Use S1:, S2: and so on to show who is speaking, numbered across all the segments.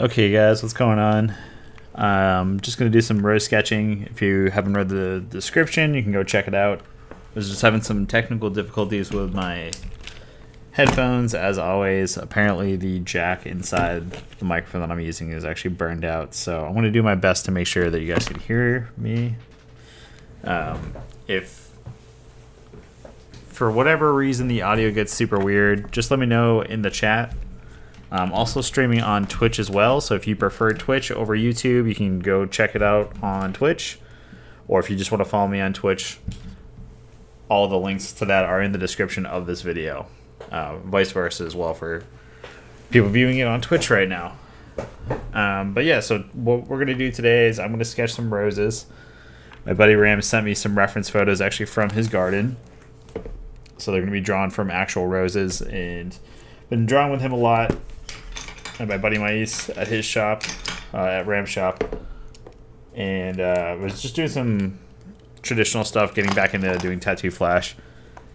S1: Okay, guys, what's going on? I'm just going to do some rose sketching. If you haven't read the description, you can go check it out. I was just having some technical difficulties with my headphones, as always. Apparently, the jack inside the microphone that I'm using is actually burned out, so I'm going to do my best to make sure that you guys can hear me. Um, if for whatever reason the audio gets super weird, just let me know in the chat I'm also streaming on Twitch as well, so if you prefer Twitch over YouTube, you can go check it out on Twitch. Or if you just want to follow me on Twitch, all the links to that are in the description of this video. Uh, vice versa as well for people viewing it on Twitch right now. Um, but yeah, so what we're going to do today is I'm going to sketch some roses. My buddy Ram sent me some reference photos actually from his garden. So they're going to be drawn from actual roses and been drawing with him a lot and my buddy Mais at his shop, uh, at Ram Shop, and uh, was just doing some traditional stuff, getting back into doing tattoo flash.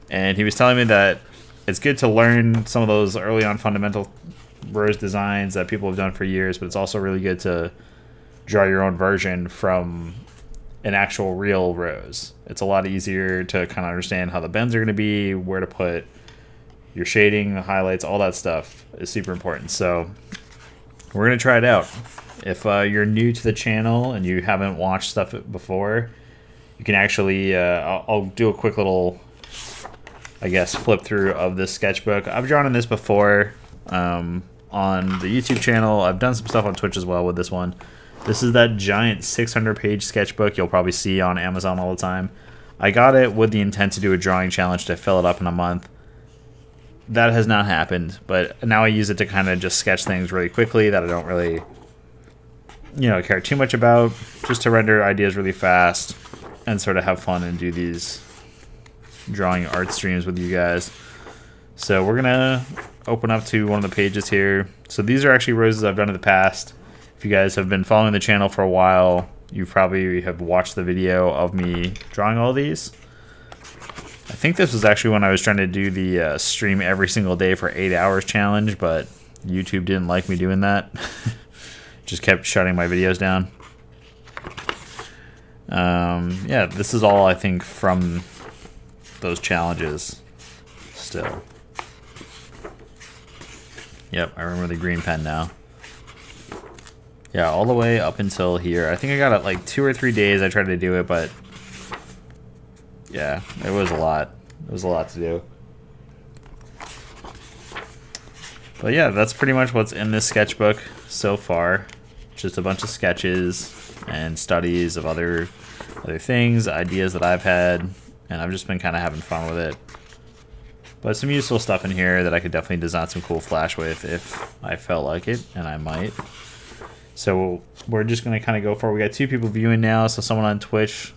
S1: And he was telling me that it's good to learn some of those early on fundamental rose designs that people have done for years, but it's also really good to draw your own version from an actual real rose. It's a lot easier to kind of understand how the bends are going to be, where to put your shading, the highlights, all that stuff is super important. So we're gonna try it out. If uh, you're new to the channel and you haven't watched stuff before, you can actually, uh, I'll, I'll, do a quick little, I guess, flip through of this sketchbook. I've drawn in this before um, on the YouTube channel. I've done some stuff on Twitch as well with this one. This is that giant 600 page sketchbook you'll probably see on Amazon all the time. I got it with the intent to do a drawing challenge to fill it up in a month that has not happened, but now I use it to kind of just sketch things really quickly that I don't really, you know, care too much about, just to render ideas really fast and sort of have fun and do these drawing art streams with you guys. So we're gonna open up to one of the pages here. So these are actually roses I've done in the past. If you guys have been following the channel for a while, you probably have watched the video of me drawing all these. I think this was actually when I was trying to do the uh, stream every single day for eight hours challenge, but YouTube didn't like me doing that. Just kept shutting my videos down. Um, yeah, this is all I think from those challenges still. Yep, I remember the green pen now. Yeah, all the way up until here. I think I got it like two or three days I tried to do it, but yeah, it was a lot. It was a lot to do. But yeah, that's pretty much what's in this sketchbook so far. Just a bunch of sketches and studies of other other things, ideas that I've had, and I've just been kind of having fun with it. But some useful stuff in here that I could definitely design some cool flash with if I felt like it, and I might. So we're just going to kind of go for it. We got two people viewing now, so someone on Twitch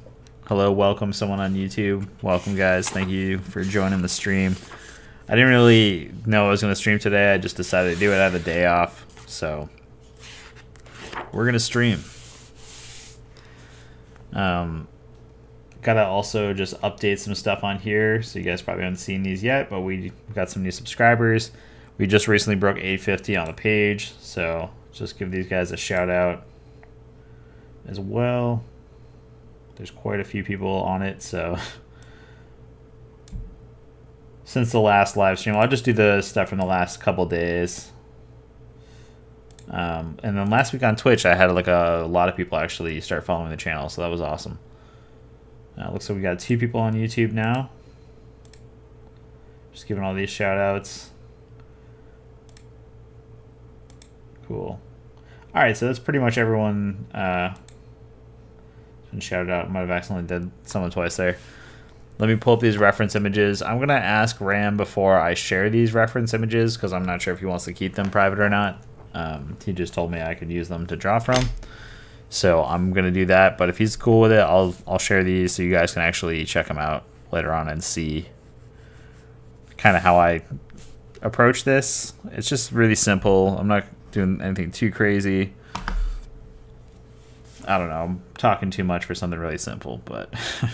S1: Hello, welcome someone on YouTube. Welcome guys. Thank you for joining the stream. I didn't really know I was going to stream today. I just decided to do it. I had a day off. So we're going to stream. Um, gotta also just update some stuff on here. So you guys probably haven't seen these yet, but we got some new subscribers. We just recently broke 850 on the page. So just give these guys a shout out as well. There's quite a few people on it, so since the last live stream, I'll just do the stuff from the last couple days. Um, and then last week on Twitch, I had like a, a, lot of people actually start following the channel, so that was awesome. Uh, looks like we got two people on YouTube now. Just giving all these shout outs. Cool. All right, so that's pretty much everyone uh, and shout out. Might have accidentally did someone twice there. Let me pull up these reference images. I'm going to ask Ram before I share these reference images because I'm not sure if he wants to keep them private or not. Um, he just told me I could use them to draw from. So I'm going to do that. But if he's cool with it, I'll, I'll share these so you guys can actually check them out later on and see kind of how I approach this. It's just really simple. I'm not doing anything too crazy. I don't know. I'm talking too much for something really simple, but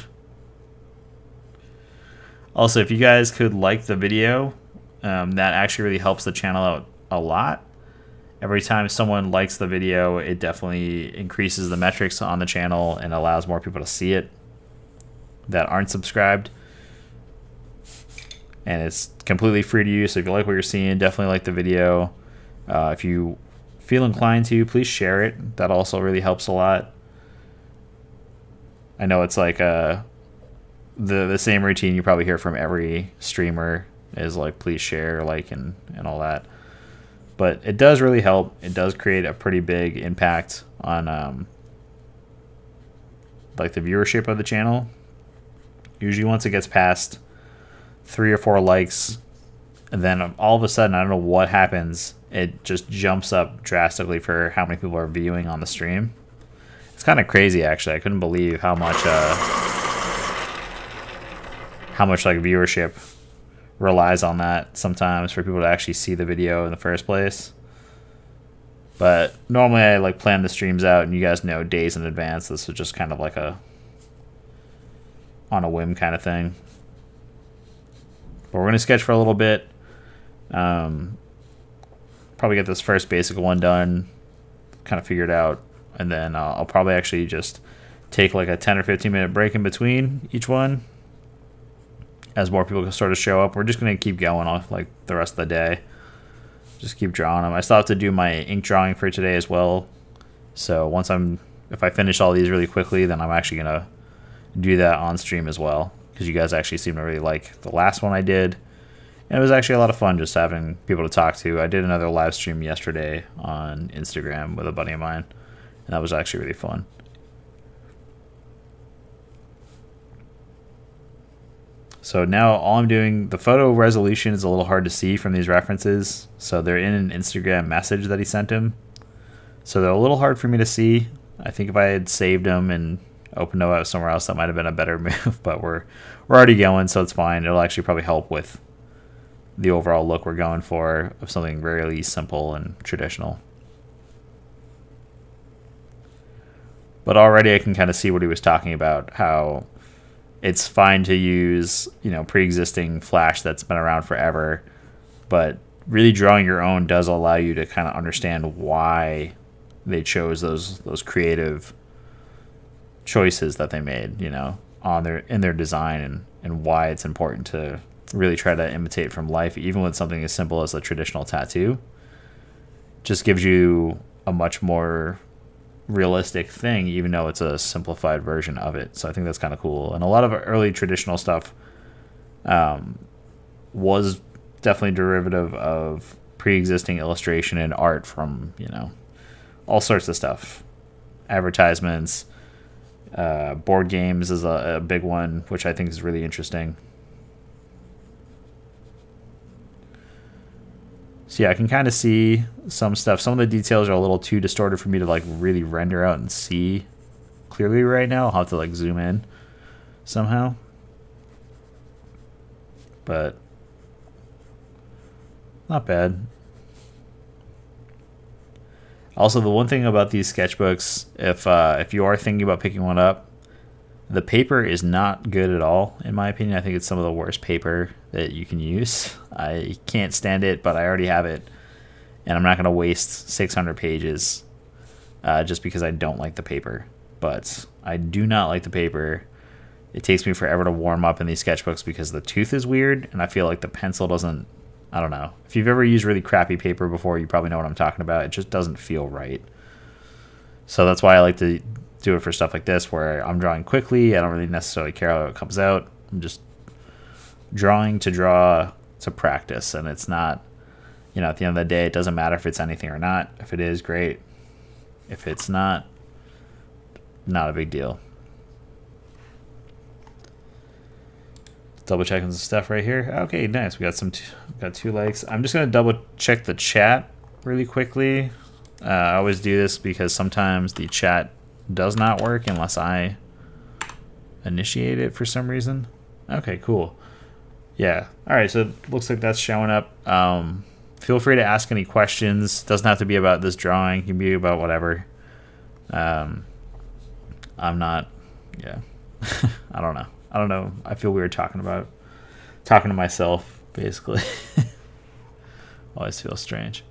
S1: also if you guys could like the video, um, that actually really helps the channel out a lot. every time someone likes the video, it definitely increases the metrics on the channel and allows more people to see it that aren't subscribed. And it's completely free to use. So if you like what you're seeing, definitely like the video. Uh, if you feel inclined to, please share it. That also really helps a lot. I know it's like uh, the the same routine you probably hear from every streamer is like please share, like, and and all that. But it does really help. It does create a pretty big impact on um, like the viewership of the channel. Usually, once it gets past three or four likes, and then all of a sudden, I don't know what happens. It just jumps up drastically for how many people are viewing on the stream. It's kind of crazy, actually. I couldn't believe how much, uh, how much like viewership relies on that sometimes for people to actually see the video in the first place. But normally I like plan the streams out and you guys know days in advance. This was just kind of like a on a whim kind of thing. But we're going to sketch for a little bit. Um, probably get this first basic one done, kind of figured out. And then uh, I'll probably actually just take like a 10 or 15 minute break in between each one as more people sort of show up. We're just going to keep going off like the rest of the day. Just keep drawing them. I still have to do my ink drawing for today as well. So once I'm, if I finish all these really quickly, then I'm actually going to do that on stream as well. Because you guys actually seem to really like the last one I did. And it was actually a lot of fun just having people to talk to. I did another live stream yesterday on Instagram with a buddy of mine. And that was actually really fun. So now all I'm doing, the photo resolution is a little hard to see from these references. So they're in an Instagram message that he sent him. So they're a little hard for me to see. I think if I had saved them and opened them up somewhere else, that might have been a better move. But we're we're already going, so it's fine. It'll actually probably help with the overall look we're going for of something really simple and traditional. But already I can kind of see what he was talking about, how it's fine to use you know pre-existing flash that's been around forever but really drawing your own does allow you to kind of understand why they chose those those creative choices that they made you know on their in their design and and why it's important to really try to imitate from life even with something as simple as a traditional tattoo just gives you a much more realistic thing, even though it's a simplified version of it. So I think that's kind of cool. And a lot of early traditional stuff um, was definitely derivative of pre-existing illustration and art from you know all sorts of stuff, advertisements, uh, board games is a, a big one, which I think is really interesting. So yeah, I can kind of see some stuff. Some of the details are a little too distorted for me to like really render out and see clearly right now. I'll have to like zoom in somehow. But not bad. Also, the one thing about these sketchbooks, if uh, if you are thinking about picking one up, the paper is not good at all, in my opinion. I think it's some of the worst paper that you can use. I can't stand it, but I already have it, and I'm not going to waste 600 pages uh, just because I don't like the paper. But I do not like the paper. It takes me forever to warm up in these sketchbooks because the tooth is weird, and I feel like the pencil doesn't. I don't know. If you've ever used really crappy paper before, you probably know what I'm talking about. It just doesn't feel right. So that's why I like to do it for stuff like this where I'm drawing quickly. I don't really necessarily care how it comes out. I'm just drawing to draw to practice, and it's not, you know, at the end of the day, it doesn't matter if it's anything or not. If it is, great. If it's not, not a big deal. Double checking some stuff right here. Okay, nice. We got some, got two likes. I'm just gonna double check the chat really quickly. Uh, I always do this because sometimes the chat does not work unless I initiate it for some reason. Okay, cool. Yeah. All right. So it looks like that's showing up. Um, feel free to ask any questions. Doesn't have to be about this drawing. It can be about whatever. Um, I'm not. Yeah. I don't know. I don't know. I feel weird talking about talking to myself. Basically, always feels strange.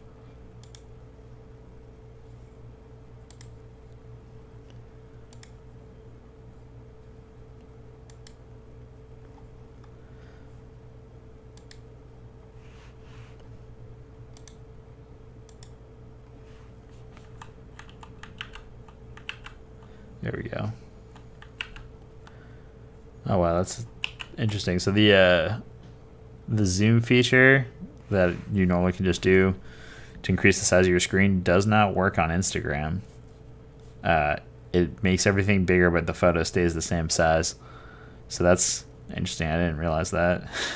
S1: There we go. Oh wow, that's interesting. So the uh, the zoom feature that you normally can just do to increase the size of your screen does not work on Instagram. Uh, it makes everything bigger, but the photo stays the same size. So that's interesting. I didn't realize that.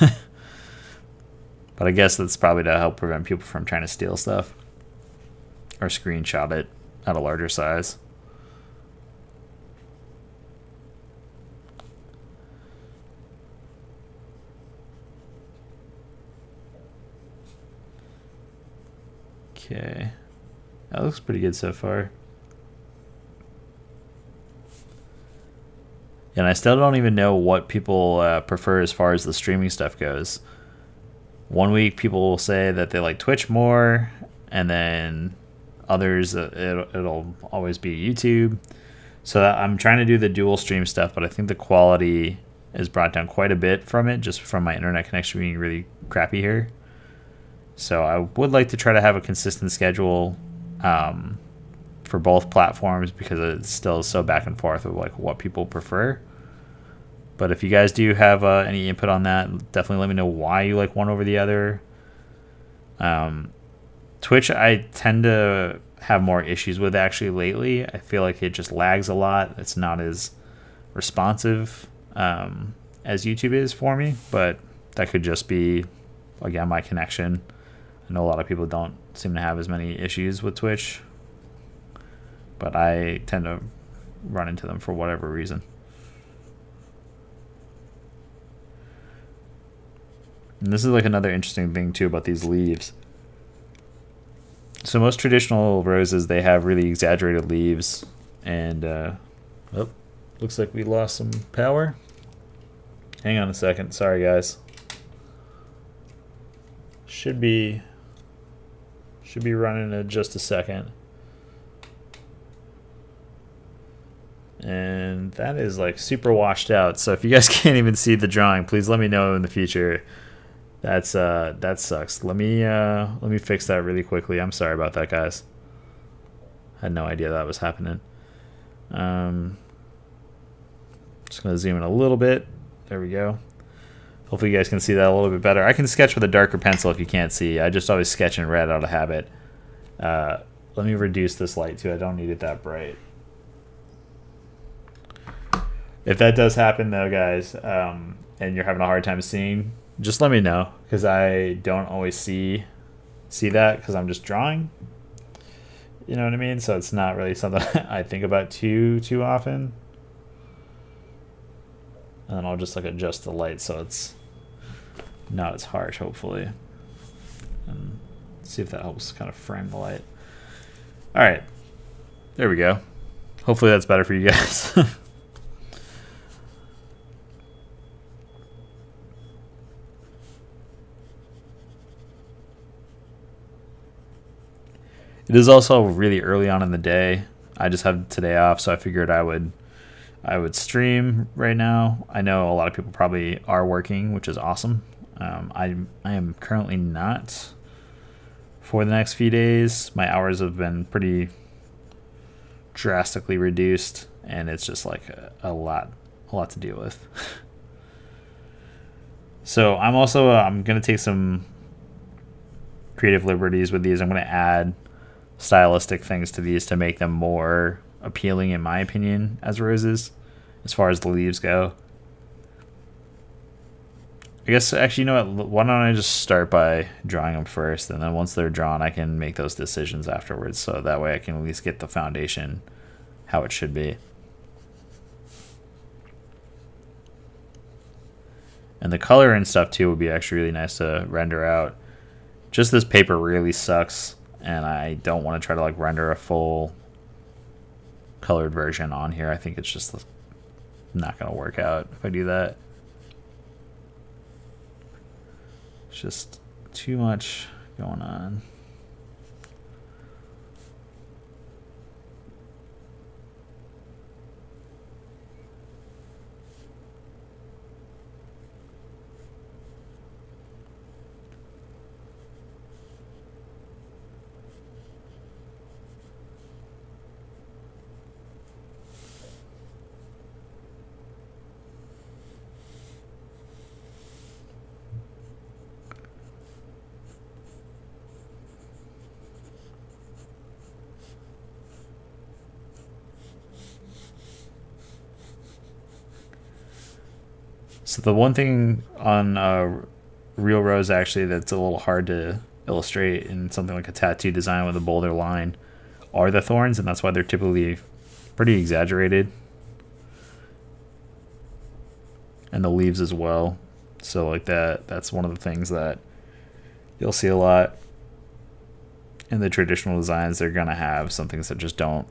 S1: but I guess that's probably to help prevent people from trying to steal stuff or screenshot it at a larger size. Okay. That looks pretty good so far. And I still don't even know what people uh, prefer as far as the streaming stuff goes. One week people will say that they like Twitch more, and then others uh, it, it'll always be YouTube. So I'm trying to do the dual stream stuff, but I think the quality is brought down quite a bit from it, just from my internet connection being really crappy here. So I would like to try to have a consistent schedule um, for both platforms because it's still so back and forth of like what people prefer. But if you guys do have uh, any input on that, definitely let me know why you like one over the other. Um, Twitch, I tend to have more issues with actually lately. I feel like it just lags a lot. It's not as responsive um, as YouTube is for me, but that could just be, again, my connection. I know a lot of people don't seem to have as many issues with Twitch, but I tend to run into them for whatever reason. And this is like another interesting thing too about these leaves. So most traditional roses, they have really exaggerated leaves, and uh, oh, looks like we lost some power. Hang on a second, sorry guys. Should be should be running in just a second. And that is like super washed out. So if you guys can't even see the drawing, please let me know in the future. That's uh that sucks. Let me uh let me fix that really quickly. I'm sorry about that, guys. Had no idea that was happening. Um just gonna zoom in a little bit. There we go. Hopefully you guys can see that a little bit better. I can sketch with a darker pencil if you can't see. I just always sketch in red out of habit. Uh, let me reduce this light too. I don't need it that bright. If that does happen though, guys, um, and you're having a hard time seeing, just let me know because I don't always see see that because I'm just drawing. You know what I mean? So it's not really something I think about too too often. And I'll just like adjust the light so it's not as harsh, hopefully. And see if that helps kind of frame the light. All right, there we go. Hopefully that's better for you guys. It is also really early on in the day. I just have today off, so I figured I would I would stream right now. I know a lot of people probably are working, which is awesome. Um, I I am currently not for the next few days. My hours have been pretty drastically reduced, and it's just like a, a lot a lot to deal with. so I'm also uh, I'm gonna take some creative liberties with these. I'm gonna add stylistic things to these to make them more appealing, in my opinion, as roses, as far as the leaves go. I guess actually, you know what? Why don't I just start by drawing them first, and then once they're drawn, I can make those decisions afterwards. So that way, I can at least get the foundation how it should be. And the color and stuff too would be actually really nice to render out. Just this paper really sucks and I don't want to try to like render a full colored version on here. I think it's just not going to work out if I do that. It's just too much going on. The one thing on uh, real rose actually that's a little hard to illustrate in something like a tattoo design with a bolder line are the thorns, and that's why they're typically pretty exaggerated. And the leaves as well. So like that, that's one of the things that you'll see a lot in the traditional designs. They're gonna have some things that just don't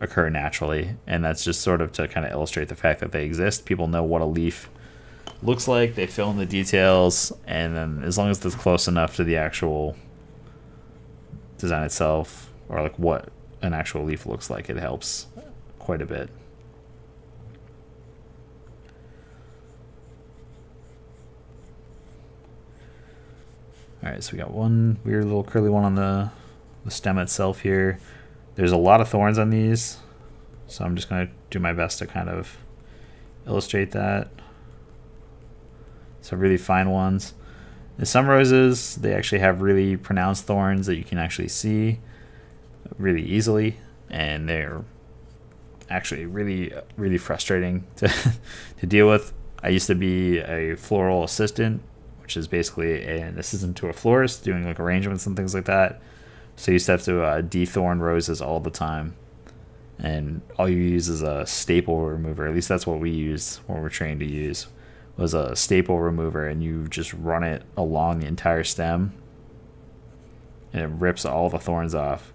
S1: occur naturally, and that's just sort of to kind of illustrate the fact that they exist. People know what a leaf looks like. They fill in the details, and then as long as it's close enough to the actual design itself, or like what an actual leaf looks like, it helps quite a bit. All right, so we got one weird little curly one on the, the stem itself here. There's a lot of thorns on these, so I'm just going to do my best to kind of illustrate that. So really fine ones. Some roses, they actually have really pronounced thorns that you can actually see really easily, and they're actually really, really frustrating to, to deal with. I used to be a floral assistant, which is basically an assistant to a florist doing like arrangements and things like that. So you used to have to uh, dethorn roses all the time. And all you use is a staple remover. At least that's what we use when we're trained to use was a staple remover and you just run it along the entire stem and it rips all the thorns off.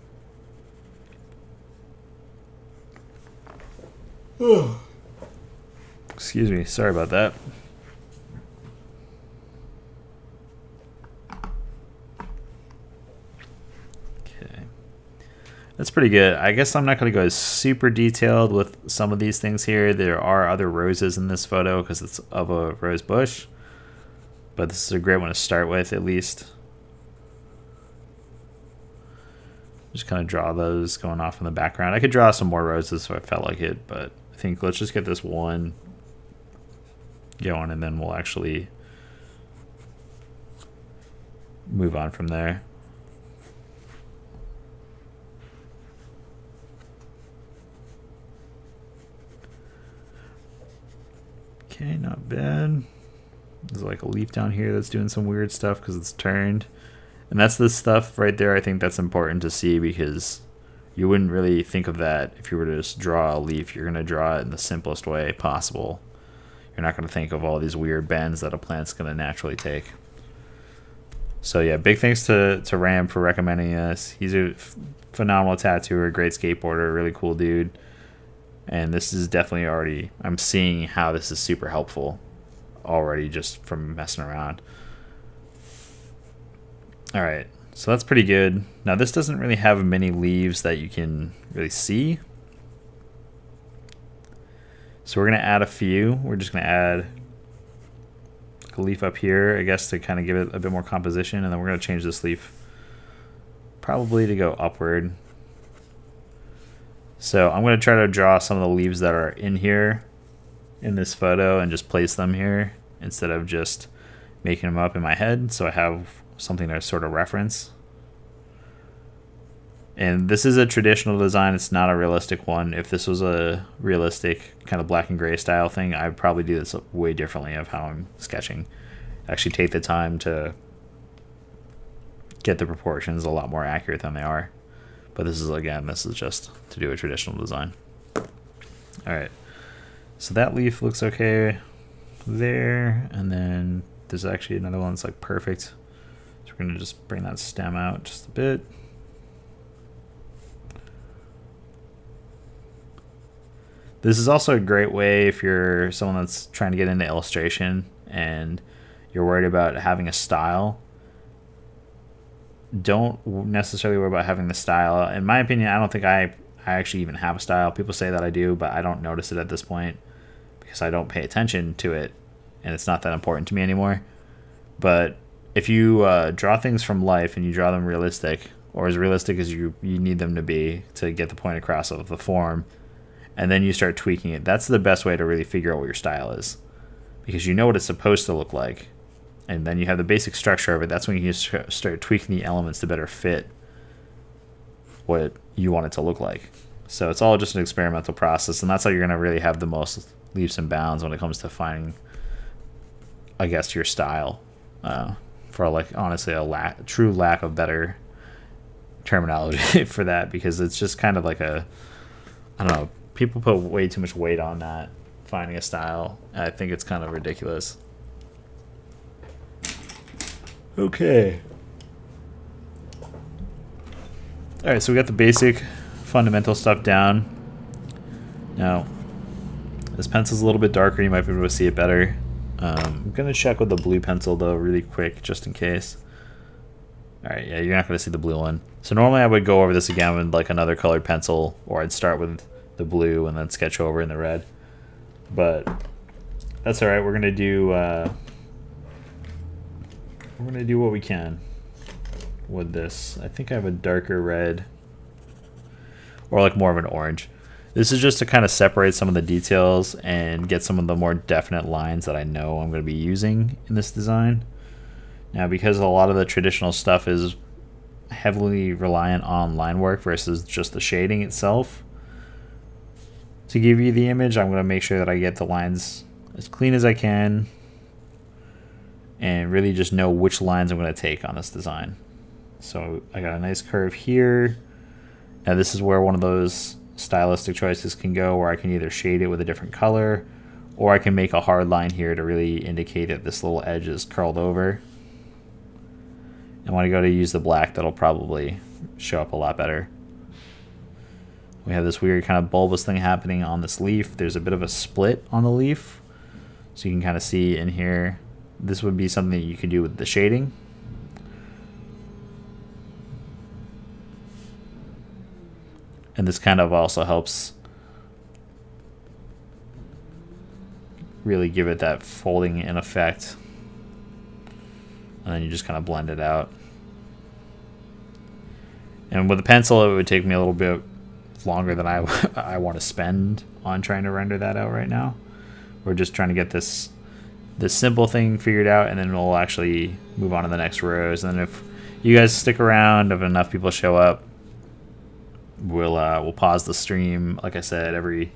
S1: Excuse me, sorry about that. That's pretty good. I guess I'm not going to go super detailed with some of these things here. There are other roses in this photo because it's of a rose bush. But this is a great one to start with at least. Just kind of draw those going off in the background. I could draw some more roses if I felt like it, but I think let's just get this one going and then we'll actually move on from there. Okay, not bad. There's like a leaf down here that's doing some weird stuff because it's turned. And that's the stuff right there I think that's important to see because you wouldn't really think of that if you were to just draw a leaf. You're going to draw it in the simplest way possible. You're not going to think of all these weird bends that a plant's going to naturally take. So yeah, big thanks to, to Ram for recommending this. He's a phenomenal tattooer, great skateboarder, really cool dude and this is definitely already i'm seeing how this is super helpful already just from messing around. All right so that's pretty good. Now this doesn't really have many leaves that you can really see. So we're going to add a few. We're just going to add a leaf up here i guess to kind of give it a bit more composition and then we're going to change this leaf probably to go upward so I'm going to try to draw some of the leaves that are in here in this photo and just place them here instead of just making them up in my head so I have something to sort of reference. And this is a traditional design, it's not a realistic one. If this was a realistic kind of black and gray style thing, I'd probably do this way differently of how I'm sketching. Actually take the time to get the proportions a lot more accurate than they are. But this is, again, this is just to do a traditional design. All right. So that leaf looks okay there. And then there's actually another one that's like perfect. So we're to just bring that stem out just a bit. This is also a great way if you're someone that's trying to get into illustration and you're worried about having a style don't necessarily worry about having the style. In my opinion, I don't think I I actually even have a style. People say that I do, but I don't notice it at this point because I don't pay attention to it, and it's not that important to me anymore. But if you uh, draw things from life and you draw them realistic, or as realistic as you you need them to be to get the point across of the form, and then you start tweaking it, that's the best way to really figure out what your style is, because you know what it's supposed to look like and then you have the basic structure of it. That's when you start tweaking the elements to better fit what you want it to look like. So it's all just an experimental process, and that's how you're going to really have the most leaps and bounds when it comes to finding I guess, your style. Uh, for like honestly a lack, true lack of better terminology for that because it's just kind of like a, I don't know. People put way too much weight on that finding a style. I think it's kind of ridiculous. Okay. All right, so we got the basic fundamental stuff down. Now, this pencil's a little bit darker. You might be able to see it better. Um, I'm going to check with the blue pencil, though, really quick, just in case. All right, yeah, you're not going to see the blue one. So normally I would go over this again with like another colored pencil, or I'd start with the blue and then sketch over in the red. But that's all right. We're going to do... Uh, we're to do what we can with this. I think I have a darker red or like more of an orange. This is just to kind of separate some of the details and get some of the more definite lines that I know I'm going to be using in this design. Now, because a lot of the traditional stuff is heavily reliant on line work versus just the shading itself, to give you the image, I'm going to make sure that I get the lines as clean as I can and really just know which lines I'm going to take on this design. So I got a nice curve here. Now this is where one of those stylistic choices can go where I can either shade it with a different color or I can make a hard line here to really indicate that this little edge is curled over. And when I go to use the black, that'll probably show up a lot better. We have this weird kind of bulbous thing happening on this leaf. There's a bit of a split on the leaf. So you can kind of see in here, this would be something you could do with the shading. and this kind of also helps really give it that folding in effect. And then you just kind of blend it out. And with a pencil it would take me a little bit longer than I, I want to spend on trying to render that out right now. We're just trying to get this this simple thing figured out and then we'll actually move on to the next rose and then if you guys stick around if enough people show up we'll uh, we'll pause the stream. Like I said, every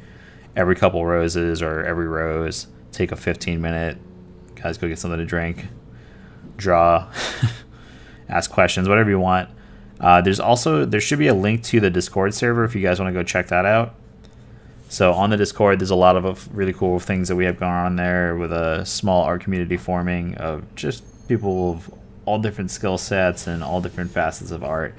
S1: every couple roses or every rose, take a 15 minute. Guys, go get something to drink, draw, ask questions, whatever you want. Uh, there's also there should be a link to the Discord server if you guys want to go check that out. So on the Discord, there's a lot of really cool things that we have going on there with a small art community forming of just people of all different skill sets and all different facets of art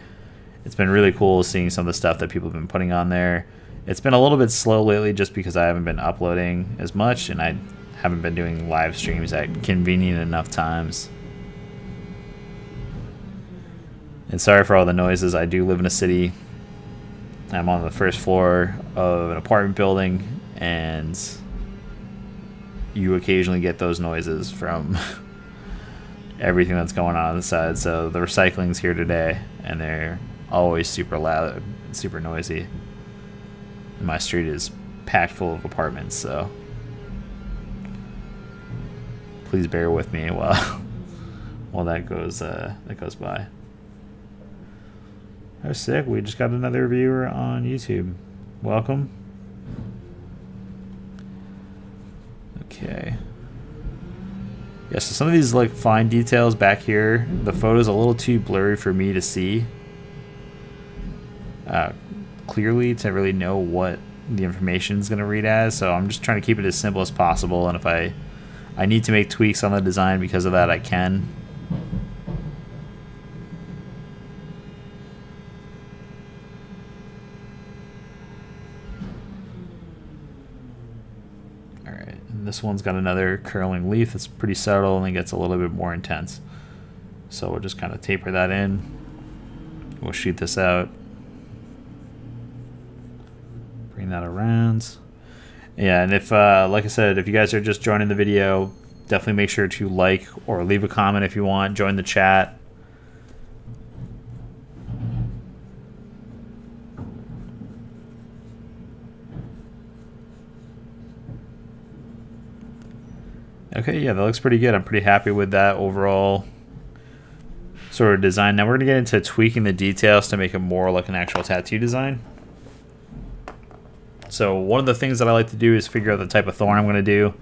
S1: it's been really cool seeing some of the stuff that people have been putting on there. It's been a little bit slow lately just because I haven't been uploading as much and I haven't been doing live streams at convenient enough times. And sorry for all the noises. I do live in a city. I'm on the first floor of an apartment building and you occasionally get those noises from everything that's going on on the side. So the recycling's here today and they're always super loud, super noisy. My street is packed full of apartments, so please bear with me while while that goes uh, that goes by. Oh, sick! We just got another viewer on YouTube. Welcome. Okay. Yeah, so some of these like fine details back here, the photo's a little too blurry for me to see uh, clearly to really know what the information is going to read as. So I'm just trying to keep it as simple as possible. And if I I need to make tweaks on the design because of that, I can. All right, and this one's got another curling leaf that's pretty subtle and it gets a little bit more intense. So we'll just kind of taper that in. We'll shoot this out. Bring that around. Yeah, and if, uh, like I said, if you guys are just joining the video, definitely make sure to like or leave a comment if you want. Join the chat. Okay, yeah, that looks pretty good. I'm pretty happy with that overall sort of design. Now we're going to get into tweaking the details to make it more like an actual tattoo design. So one of the things that I like to do is figure out the type of thorn I'm going to do.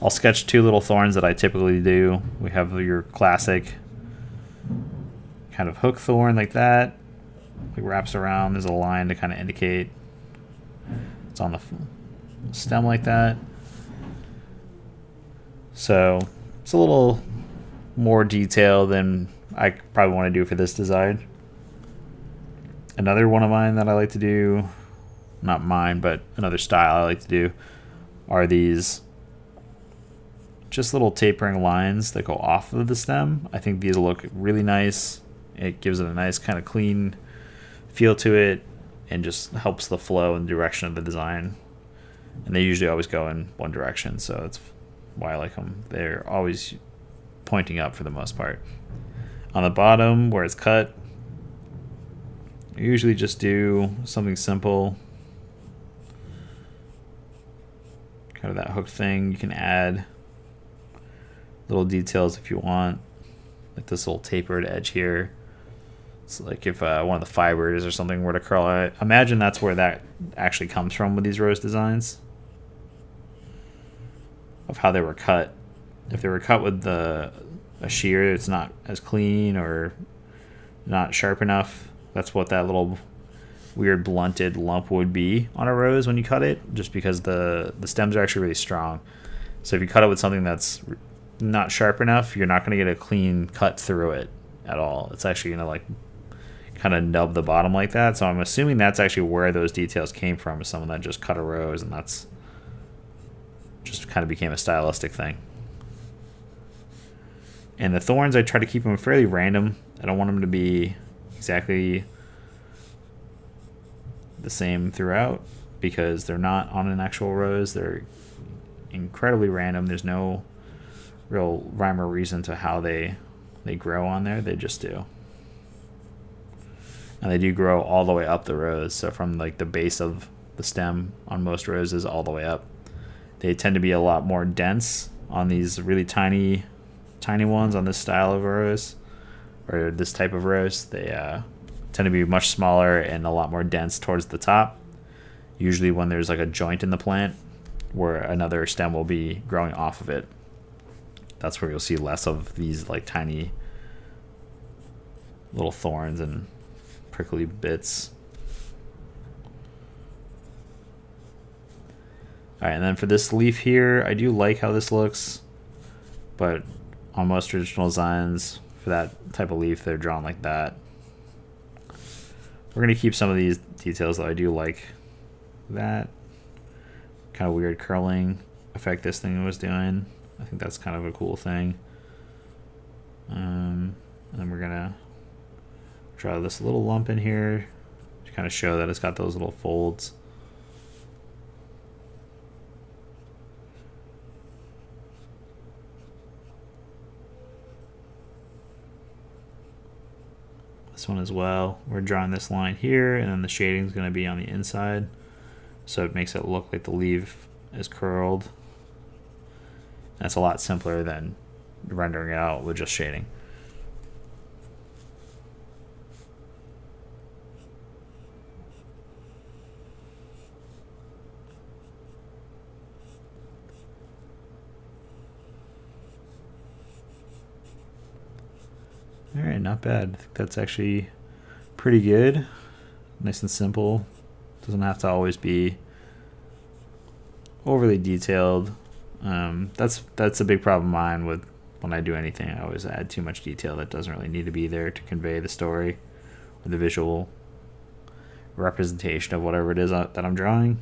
S1: I'll sketch two little thorns that I typically do. We have your classic kind of hook thorn like that. It wraps around. There's a line to kind of indicate it's on the stem like that. So it's a little more detail than I probably want to do for this design. Another one of mine that I like to do, not mine, but another style I like to do, are these just little tapering lines that go off of the stem. I think these look really nice. It gives it a nice kind of clean feel to it and just helps the flow and direction of the design. And they usually always go in one direction, so that's why I like them. They're always pointing up for the most part. On the bottom where it's cut, I usually just do something simple. Kind of that hook thing. You can add little details if you want. Like this little tapered edge here. It's like if uh, one of the fibers or something were to curl. I imagine that's where that actually comes from with these rose designs. Of how they were cut. If they were cut with the a shear, it's not as clean or not sharp enough. That's what that little weird blunted lump would be on a rose when you cut it, just because the the stems are actually really strong. So if you cut it with something that's not sharp enough, you're not going to get a clean cut through it at all. It's actually going to like kind of nub the bottom like that. So I'm assuming that's actually where those details came from, is someone that just cut a rose and that's just kind of became a stylistic thing. And the thorns, I try to keep them fairly random. I don't want them to be exactly the same throughout because they're not on an actual rose. They're incredibly random. There's no real rhyme or reason to how they they grow on there. They just do. And they do grow all the way up the rose. So from like the base of the stem on most roses all the way up. They tend to be a lot more dense on these really tiny tiny ones on this style of rose or this type of rose. They uh, tend to be much smaller and a lot more dense towards the top. Usually when there's like a joint in the plant where another stem will be growing off of it that's where you'll see less of these like tiny little thorns and prickly bits. Alright, and then for this leaf here, I do like how this looks, but on most traditional designs, for that type of leaf, they're drawn like that. We're to keep some of these details that I do like that kind of weird curling effect this thing was doing. I think that's kind of a cool thing. Um, and then we're gonna draw this little lump in here to kind of show that it's got those little folds. This one as well. We're drawing this line here, and then the shading is going to be on the inside. So it makes it look like the leaf is curled. That's a lot simpler than rendering it out with just shading. All right, not bad. I think that's actually pretty good. Nice and simple. Doesn't have to always be overly detailed. Um, that's that's a big problem of mine with when I do anything. I always add too much detail that doesn't really need to be there to convey the story or the visual representation of whatever it is that I'm drawing,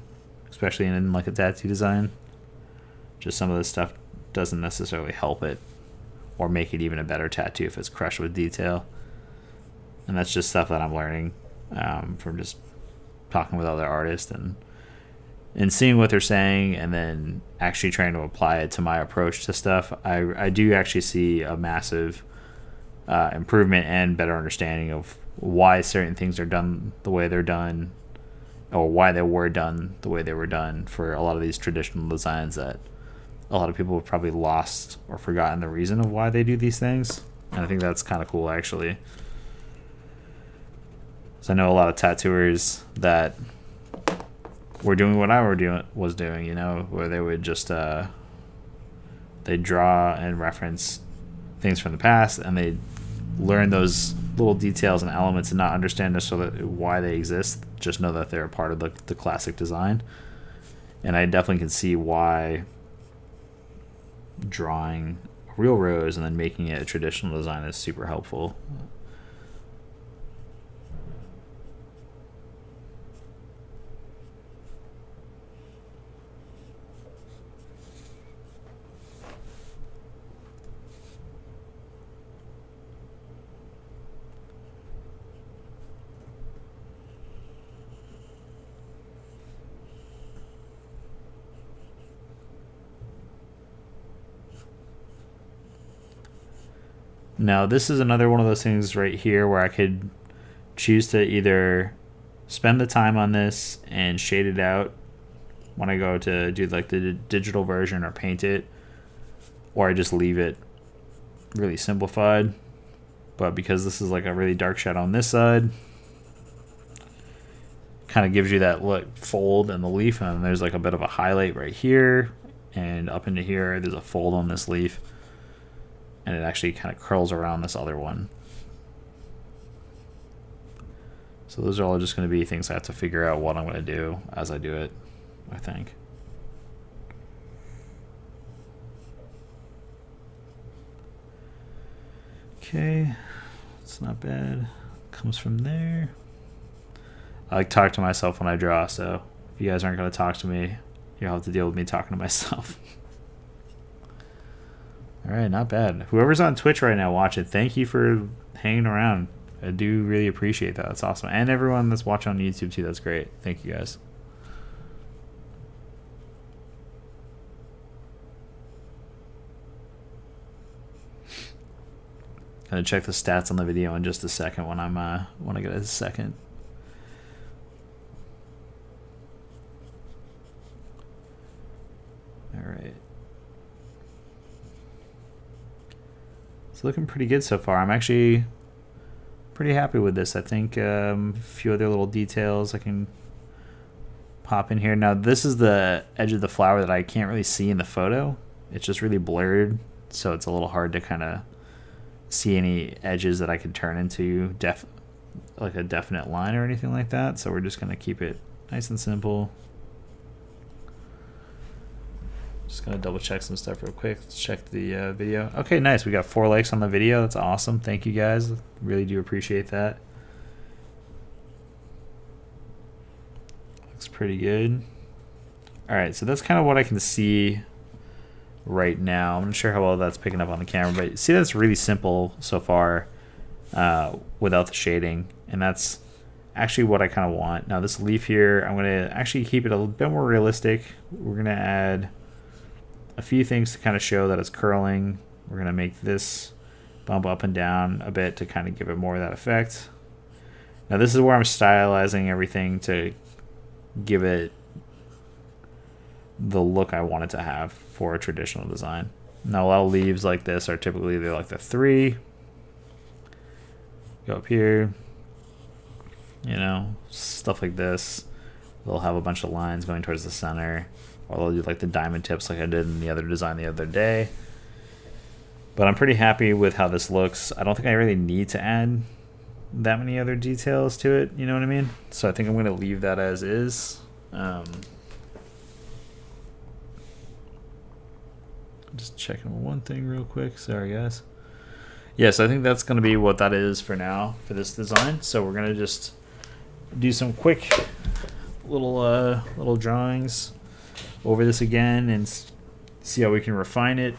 S1: especially in like a tattoo design. Just some of this stuff doesn't necessarily help it or make it even a better tattoo if it's crushed with detail. And that's just stuff that I'm learning um, from just talking with other artists and and seeing what they're saying and then actually trying to apply it to my approach to stuff, I, I do actually see a massive uh, improvement and better understanding of why certain things are done the way they're done or why they were done the way they were done for a lot of these traditional designs that a lot of people have probably lost or forgotten the reason of why they do these things. And I think that's kind of cool actually. So I know a lot of tattooers that were doing what I were doing was doing, you know, where they would just uh, they draw and reference things from the past, and they learn those little details and elements and not understand necessarily why they exist. Just know that they're a part of the, the classic design. And I definitely can see why drawing real rose and then making it a traditional design is super helpful. Now, this is another one of those things right here where I could choose to either spend the time on this and shade it out when I go to do like the digital version or paint it, or I just leave it really simplified. But because this is like a really dark shadow on this side, kind of gives you that look fold in the leaf, and there's like a bit of a highlight right here, and up into here, there's a fold on this leaf and it actually kind of curls around this other one. So those are all just going to be things I have to figure out what I'm going to do as I do it, I think. Okay, it's not bad. Comes from there. I like talk to myself when I draw, so if you guys aren't going to talk to me, you'll have to deal with me talking to myself. All right, not bad. Whoever's on Twitch right now watching, thank you for hanging around. I do really appreciate that. That's awesome. And everyone that's watching on YouTube too. That's great. Thank you guys. Gonna check the stats on the video in just a second when I'm uh when I get a second. All right. Looking pretty good so far. I'm actually pretty happy with this. I think um, a few other little details I can pop in here. Now this is the edge of the flower that I can't really see in the photo. It's just really blurred, so it's a little hard to kind of see any edges that I could turn into def like a definite line or anything like that. So we're just gonna keep it nice and simple. Just gonna double check some stuff real quick. Let's check the uh, video. Okay, nice. We got four likes on the video. That's awesome. Thank you guys. Really do appreciate that. Looks pretty good. All right, so that's kind of what I can see right now. I'm not sure how well that's picking up on the camera, but see that's really simple so far uh, without the shading, and that's actually what I kind of want. Now this leaf here, I'm gonna actually keep it a little bit more realistic. We're gonna add a few things to kind of show that it's curling. We're going to make this bump up and down a bit to kind of give it more of that effect. Now this is where I'm stylizing everything to give it the look I want it to have for a traditional design. Now a lot of leaves like this are typically they're like the three. Go up here, you know, stuff like this. They'll have a bunch of lines going towards the center. I'll do like the diamond tips like I did in the other design the other day. But I'm pretty happy with how this looks. I don't think I really need to add that many other details to it, you know what I mean? So I think I'm going to leave that as is. Um, just checking one thing real quick. Sorry, guys. Yes, I think that's going to be what that is for now for this design. So we're going to just do some quick little uh, little drawings over this again and see how we can refine it.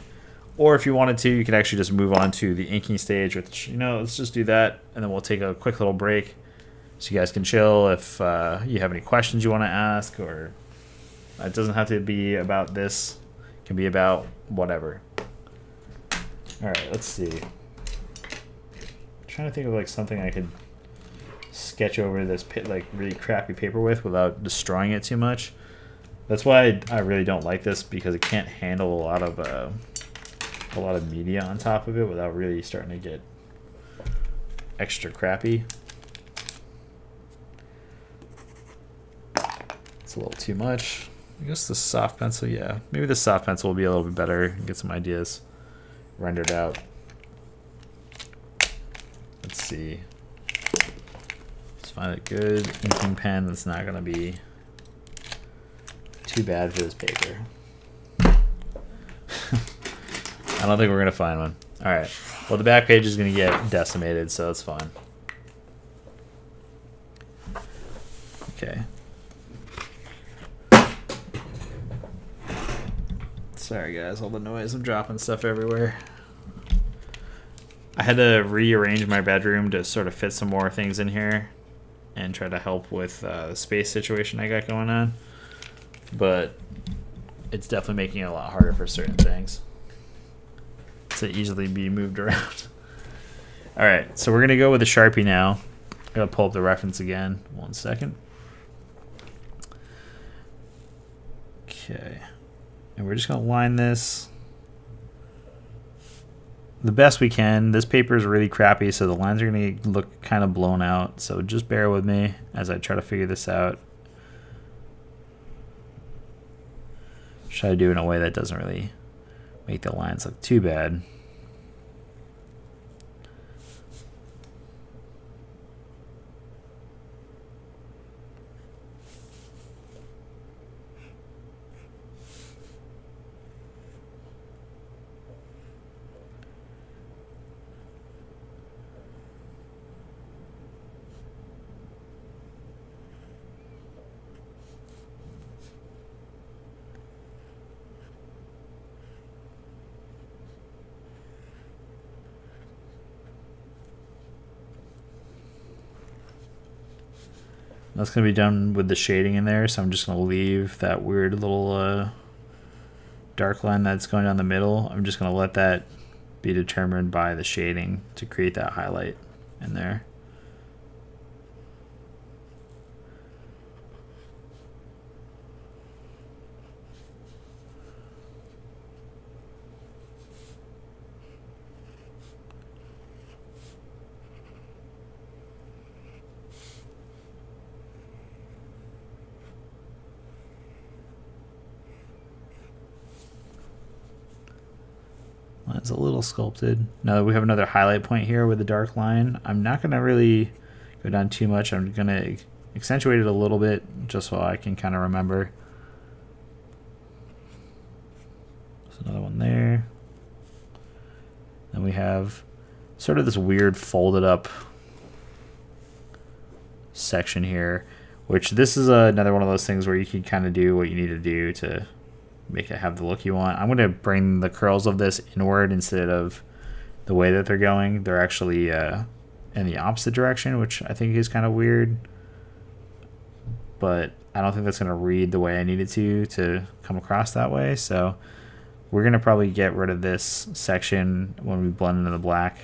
S1: Or if you wanted to, you could actually just move on to the inking stage, which, you know, let's just do that. And then we'll take a quick little break so you guys can chill if uh, you have any questions you want to ask or it doesn't have to be about this. It can be about whatever. All right, let's see. I'm trying to think of like something I could sketch over this pit like really crappy paper with without destroying it too much. That's why I, I, really don't like this because it can't handle a lot of uh, a lot of media on top of it without really starting to get extra crappy. It's a little too much. I guess the soft pencil, yeah. Maybe the soft pencil will be a little bit better and get some ideas rendered out. Let's see. Let's find a good inking pen that's not going to be too bad for this paper. I don't think we're going to find one. All right. Well, the back page is going to get decimated, so that's fine. Okay. Sorry guys, all the noise. I'm dropping stuff everywhere. I had to rearrange my bedroom to sort of fit some more things in here and try to help with uh, the space situation I got going on. But it's definitely making it a lot harder for certain things to easily be moved around. All right, so we're gonna go with the Sharpie now. I'm gonna pull up the reference again. One second. Okay. And we're just to line this the best we can. This paper is really crappy, so the lines are to look kind of blown out. So just bear with me as I try to figure this out. Try to do it in a way that doesn't really make the lines look too bad. That's going to be done with the shading in there, so I'm just going to leave that weird little uh, dark line that's going down the middle. I'm just going to let that be determined by the shading to create that highlight in there. It's a little sculpted. Now that we have another highlight point here with a dark line. I'm not going to really go down too much. I'm going to accentuate it a little bit just so I can kind of remember. There's another one there. Then we have sort of this weird folded up section here, which this is another one of those things where you can kind of do what you need to do to make it have the look you want. I'm going to bring the curls of this inward instead of the way that they're going. They're actually uh, in the opposite direction, which I think is kind of weird. But I don't think that's going to read the way I need it to to come across that way. So we're going to probably get rid of this section when we blend into the black.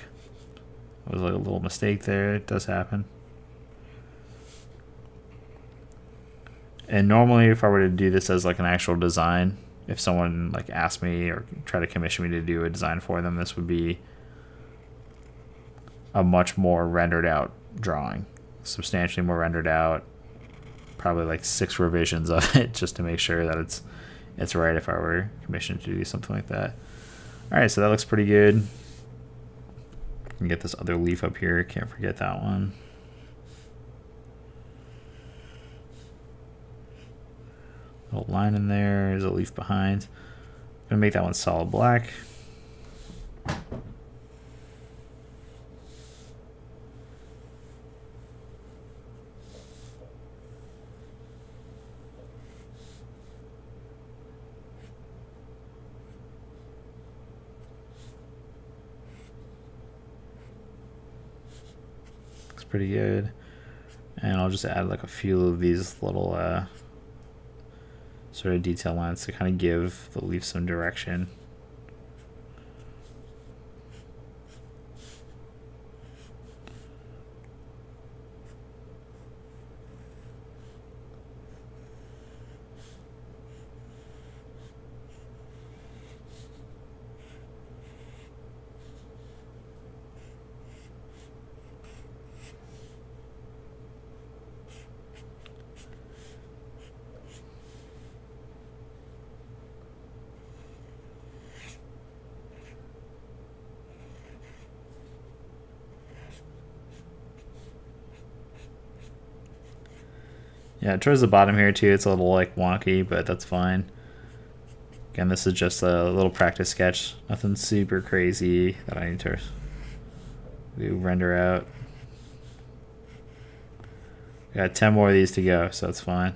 S1: It was like a little mistake there. It does happen. And normally if I were to do this as like an actual design, if someone like asked me or tried to commission me to do a design for them, this would be a much more rendered out drawing, substantially more rendered out. Probably like six revisions of it just to make sure that it's it's right if I were commissioned to do something like that. All right, so that looks pretty good. can get this other leaf up here. Can't forget that one. Little line in there, there's a leaf behind. I'm gonna make that one solid black. Looks pretty good. And I'll just add like a few of these little uh, sort of detail lines to kind of give the leaf some direction. Yeah, towards the bottom here too, it's a little like wonky, but that's fine. Again, this is just a little practice sketch. Nothing super crazy that I need to do render out. Got 10 more of these to go, so that's fine.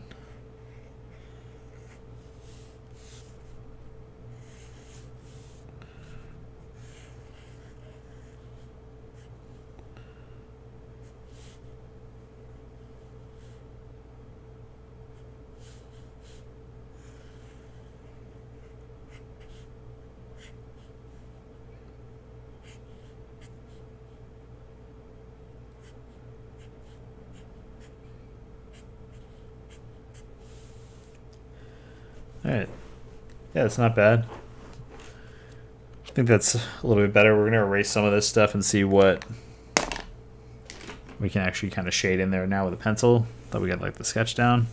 S1: Alright. Yeah, it's not bad. I think that's a little bit better. We're going to erase some of this stuff and see what we can actually kind of shade in there now with a pencil. Thought we got like the sketch down.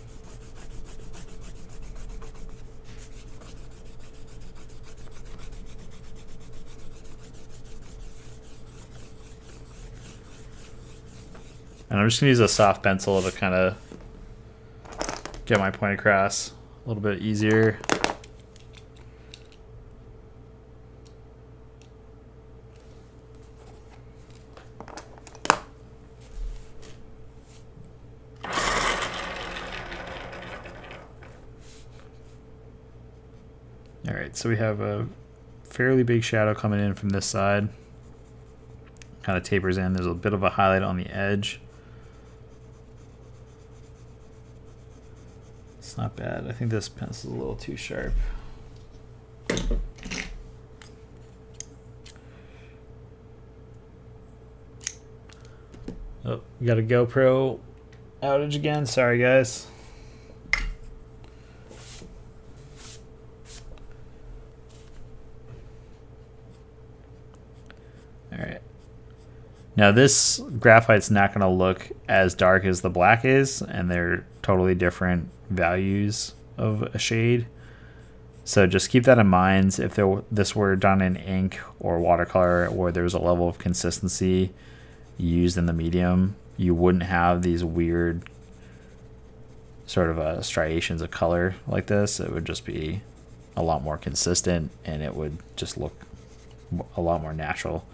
S1: And I'm just going to use a soft pencil to kind of get my point across a little bit easier. All right, so we have a fairly big shadow coming in from this side. Kind of tapers in. There's a bit of a highlight on the edge. It's not bad. I think this pencil's a little too sharp. Oh, we got a GoPro outage again. Sorry, guys. All right. Now this graphite's not going to look as dark as the black is, and they're totally different values of a shade. So just keep that in mind. If there, this were done in ink or watercolor, where there's a level of consistency used in the medium, you wouldn't have these weird sort of uh, striations of color like this. It would just be a lot more consistent, and it would just look a lot more natural.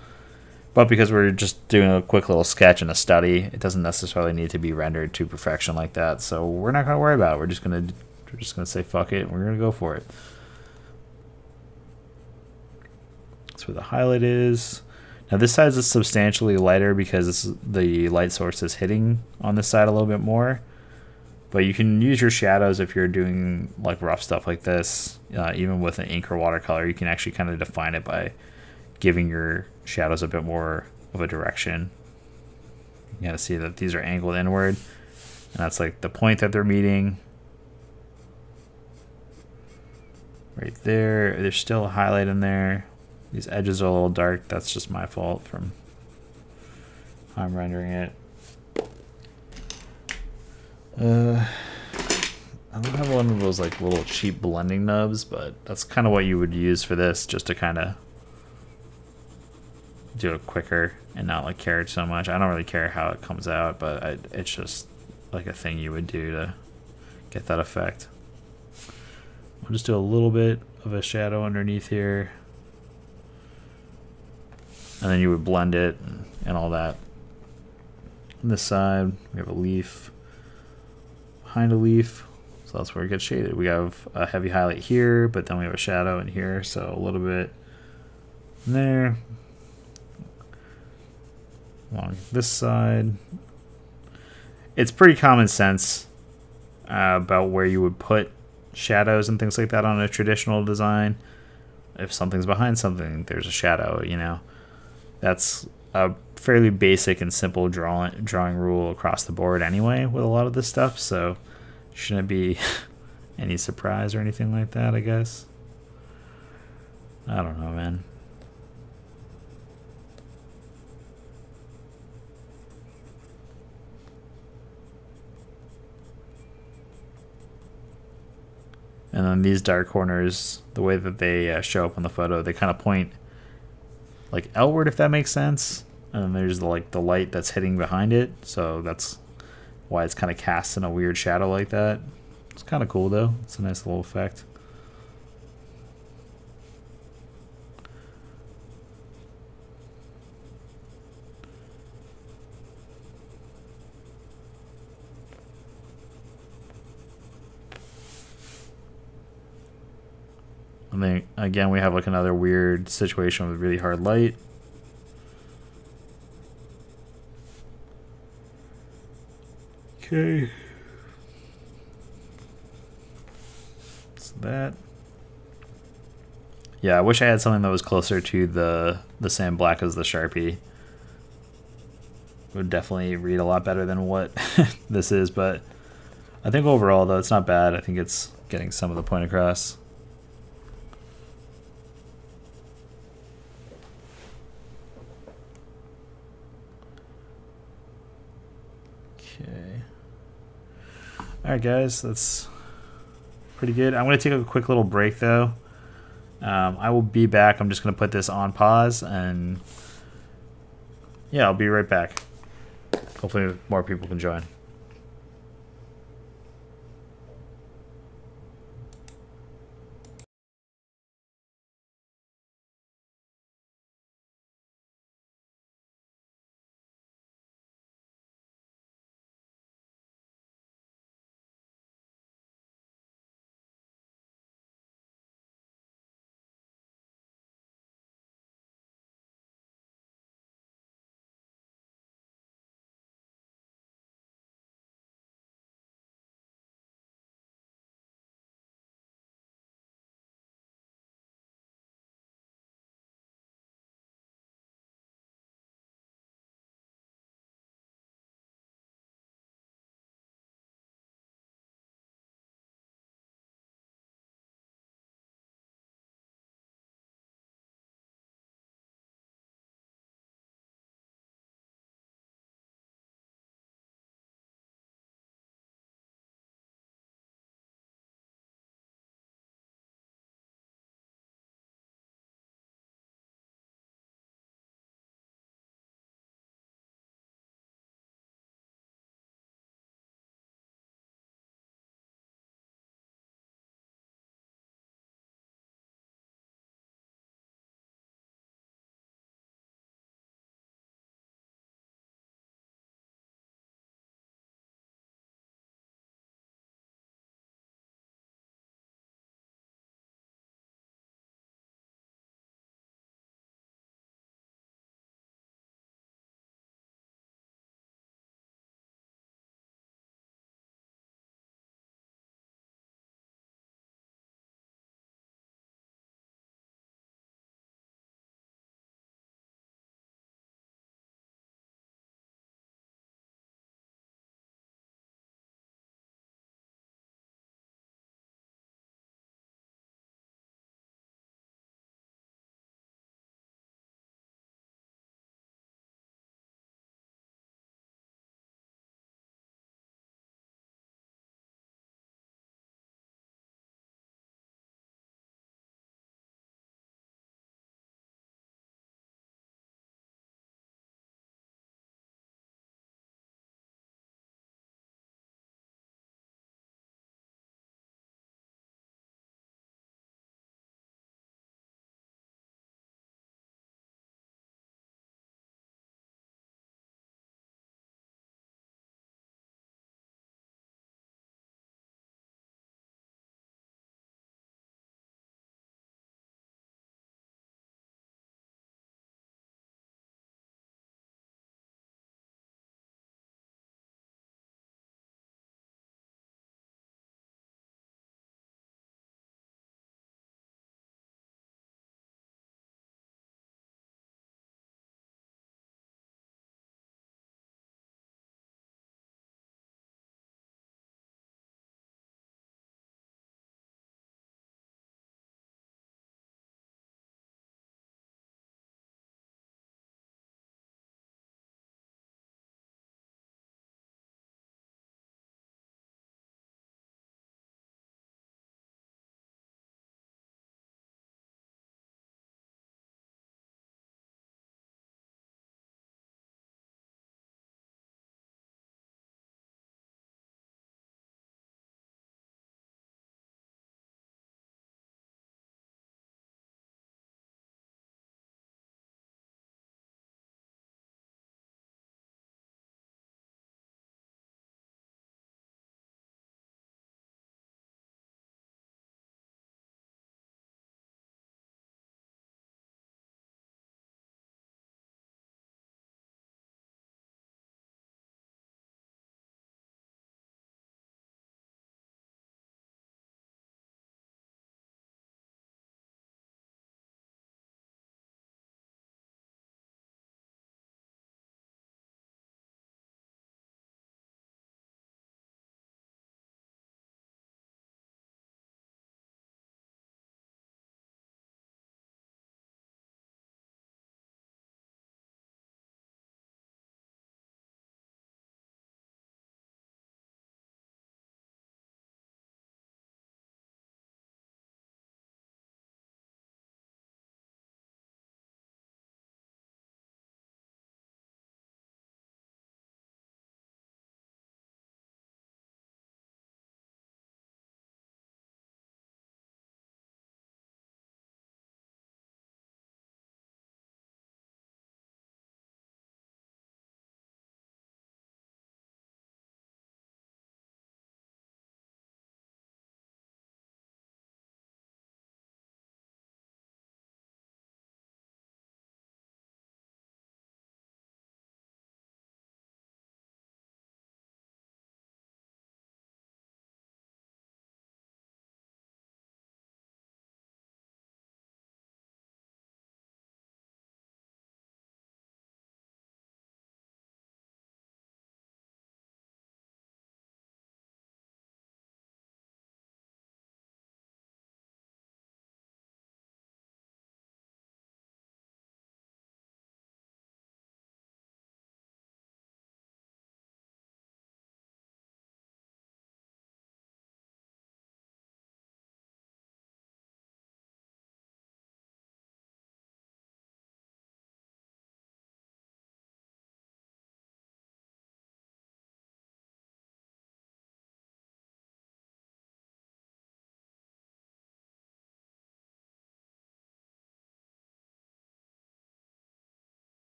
S1: But because we're just doing a quick little sketch and a study, it doesn't necessarily need to be rendered to perfection like that. So we're not gonna worry about it. We're just gonna we're just gonna say fuck it and we're gonna go for it. That's where the highlight is. Now this side is substantially lighter because the light source is hitting on this side a little bit more. But you can use your shadows if you're doing like rough stuff like this. Uh, even with an ink or watercolor, you can actually kind of define it by giving your shadows a bit more of a direction. You gotta see that these are angled inward, and that's like the point that they're meeting. Right there, there's still a highlight in there. These edges are a little dark. That's just my fault from how I'm rendering it. Uh, I don't have one of those like little cheap blending nubs, but that's kind of what you would use for this, just to kind of do it quicker and not like care so much. I don't really care how it comes out, but I, it's just like a thing you would do to get that effect. I'll just do a little bit of a shadow underneath here. And then you would blend it and, and all that. On this side, we have a leaf. Behind a leaf, so that's where it gets shaded. We have a heavy highlight here, but then we have a shadow in here, so a little bit there, along this side. It's pretty common sense uh, about where you would put shadows and things like that on a traditional design. If something's behind something, there's a shadow, you know. That's a fairly basic and simple drawing drawing rule across the board anyway with a lot of this stuff, so shouldn't be any surprise or anything like that, I guess. I don't know, man. And then these dark corners, the way that they uh, show up on the photo, they kind of point like outward, if that makes sense. And there's the, like the light that's hitting behind it, so that's why it's kind of cast in a weird shadow like that. It's kind of cool though. It's a nice little effect. And then again, we have like another weird situation with really hard light. Okay. So that. Yeah, I wish I had something that was closer to the the same black as the Sharpie. Would definitely read a lot better than what this is, but I think overall though it's not bad. I think it's getting some of the point across. Alright guys, that's pretty good. I'm going to take a quick little break though. Um, I will be back. I'm just going to put this on pause and yeah, I'll be right back. Hopefully more people can join.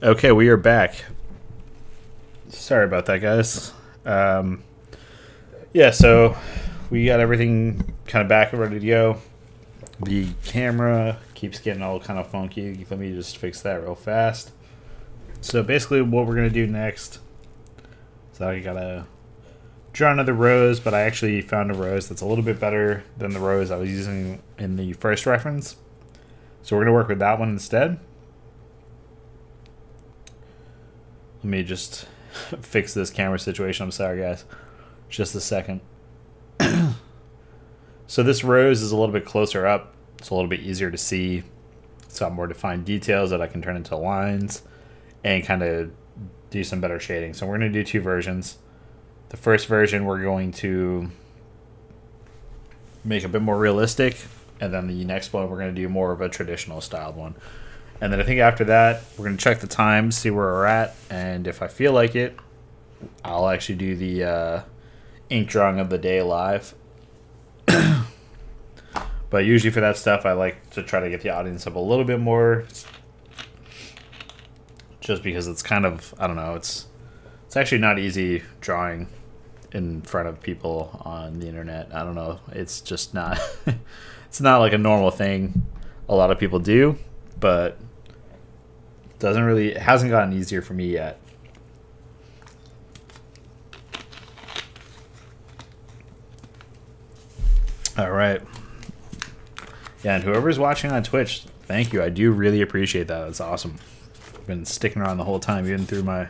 S1: Okay, we are back. Sorry about that, guys. Um, yeah, so we got everything kind of back and ready to go. The camera keeps getting all kind of funky. Let me just fix that real fast. So basically, what we're gonna do next. So I gotta draw another rose, but I actually found a rose that's a little bit better than the rose I was using in the first reference. So we're gonna work with that one instead. Let me just fix this camera situation. I'm sorry, guys. Just a second. so this rose is a little bit closer up. It's a little bit easier to see. It's got more defined details that I can turn into lines and kind of do some better shading. So we're going to do two versions. The first version we're going to make a bit more realistic. And then the next one we're going to do more of a traditional styled one. And then I think after that, we're going to check the time, see where we're at, and if I feel like it, I'll actually do the uh, ink drawing of the day live. but usually for that stuff, I like to try to get the audience up a little bit more, just because it's kind of I don't know it's it's actually not easy drawing in front of people on the internet. I don't know. It's just not it's not like a normal thing a lot of people do, but doesn't really it hasn't gotten easier for me yet. All right. Yeah, and whoever's watching on Twitch, thank you. I do really appreciate that. It's awesome. I've been sticking around the whole time, even through my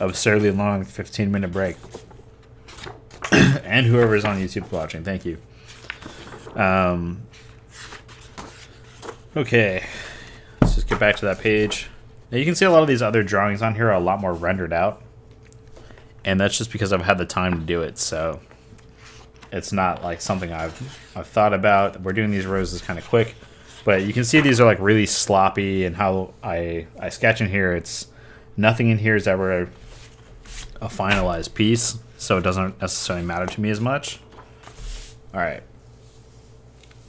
S1: absurdly long 15 minute break. and whoever's on YouTube watching, thank you. Um, okay, let's just get back to that page. Now you can see a lot of these other drawings on here are a lot more rendered out. And that's just because I've had the time to do it, so it's not like something I've I've thought about. We're doing these roses kind of quick, but you can see these are like really sloppy and how I I sketch in here. It's nothing in here is ever a, a finalized piece, so it doesn't necessarily matter to me as much. All right,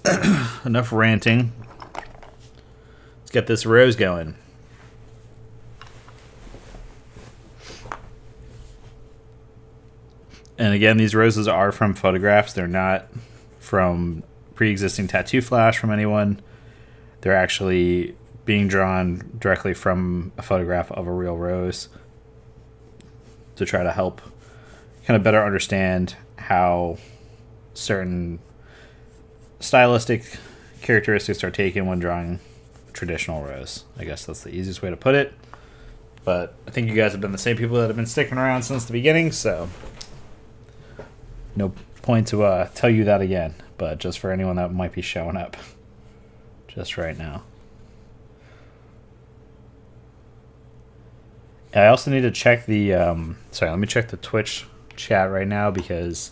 S1: enough ranting. Let's get this rose going. And again, these roses are from photographs. They're not from pre-existing tattoo flash from anyone. They're actually being drawn directly from a photograph of a real rose to try to help kind of better understand how certain stylistic characteristics are taken when drawing traditional rose. I guess that's the easiest way to put it. But I think you guys have been the same people that have been sticking around since the beginning, so no point to uh, tell you that again, but just for anyone that might be showing up just right now. I also need to check the, um, sorry, let me check the Twitch chat right now because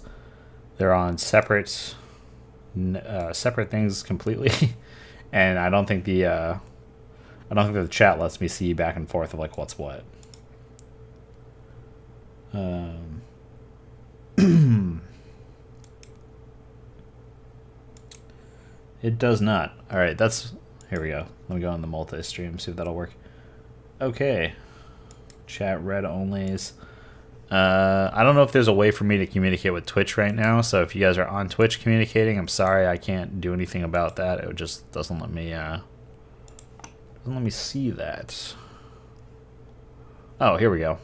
S1: they're on separate, uh, separate things completely. and I don't think the, uh, I don't think the chat lets me see back and forth of like what's what. Um, It does not. Alright, that's... Here we go. Let me go on the multi-stream, see if that'll work. Okay. Chat red onlys. Uh, I don't know if there's a way for me to communicate with Twitch right now, so if you guys are on Twitch communicating, I'm sorry I can't do anything about that. It just doesn't let me, uh... Doesn't let me see that. Oh, here we go.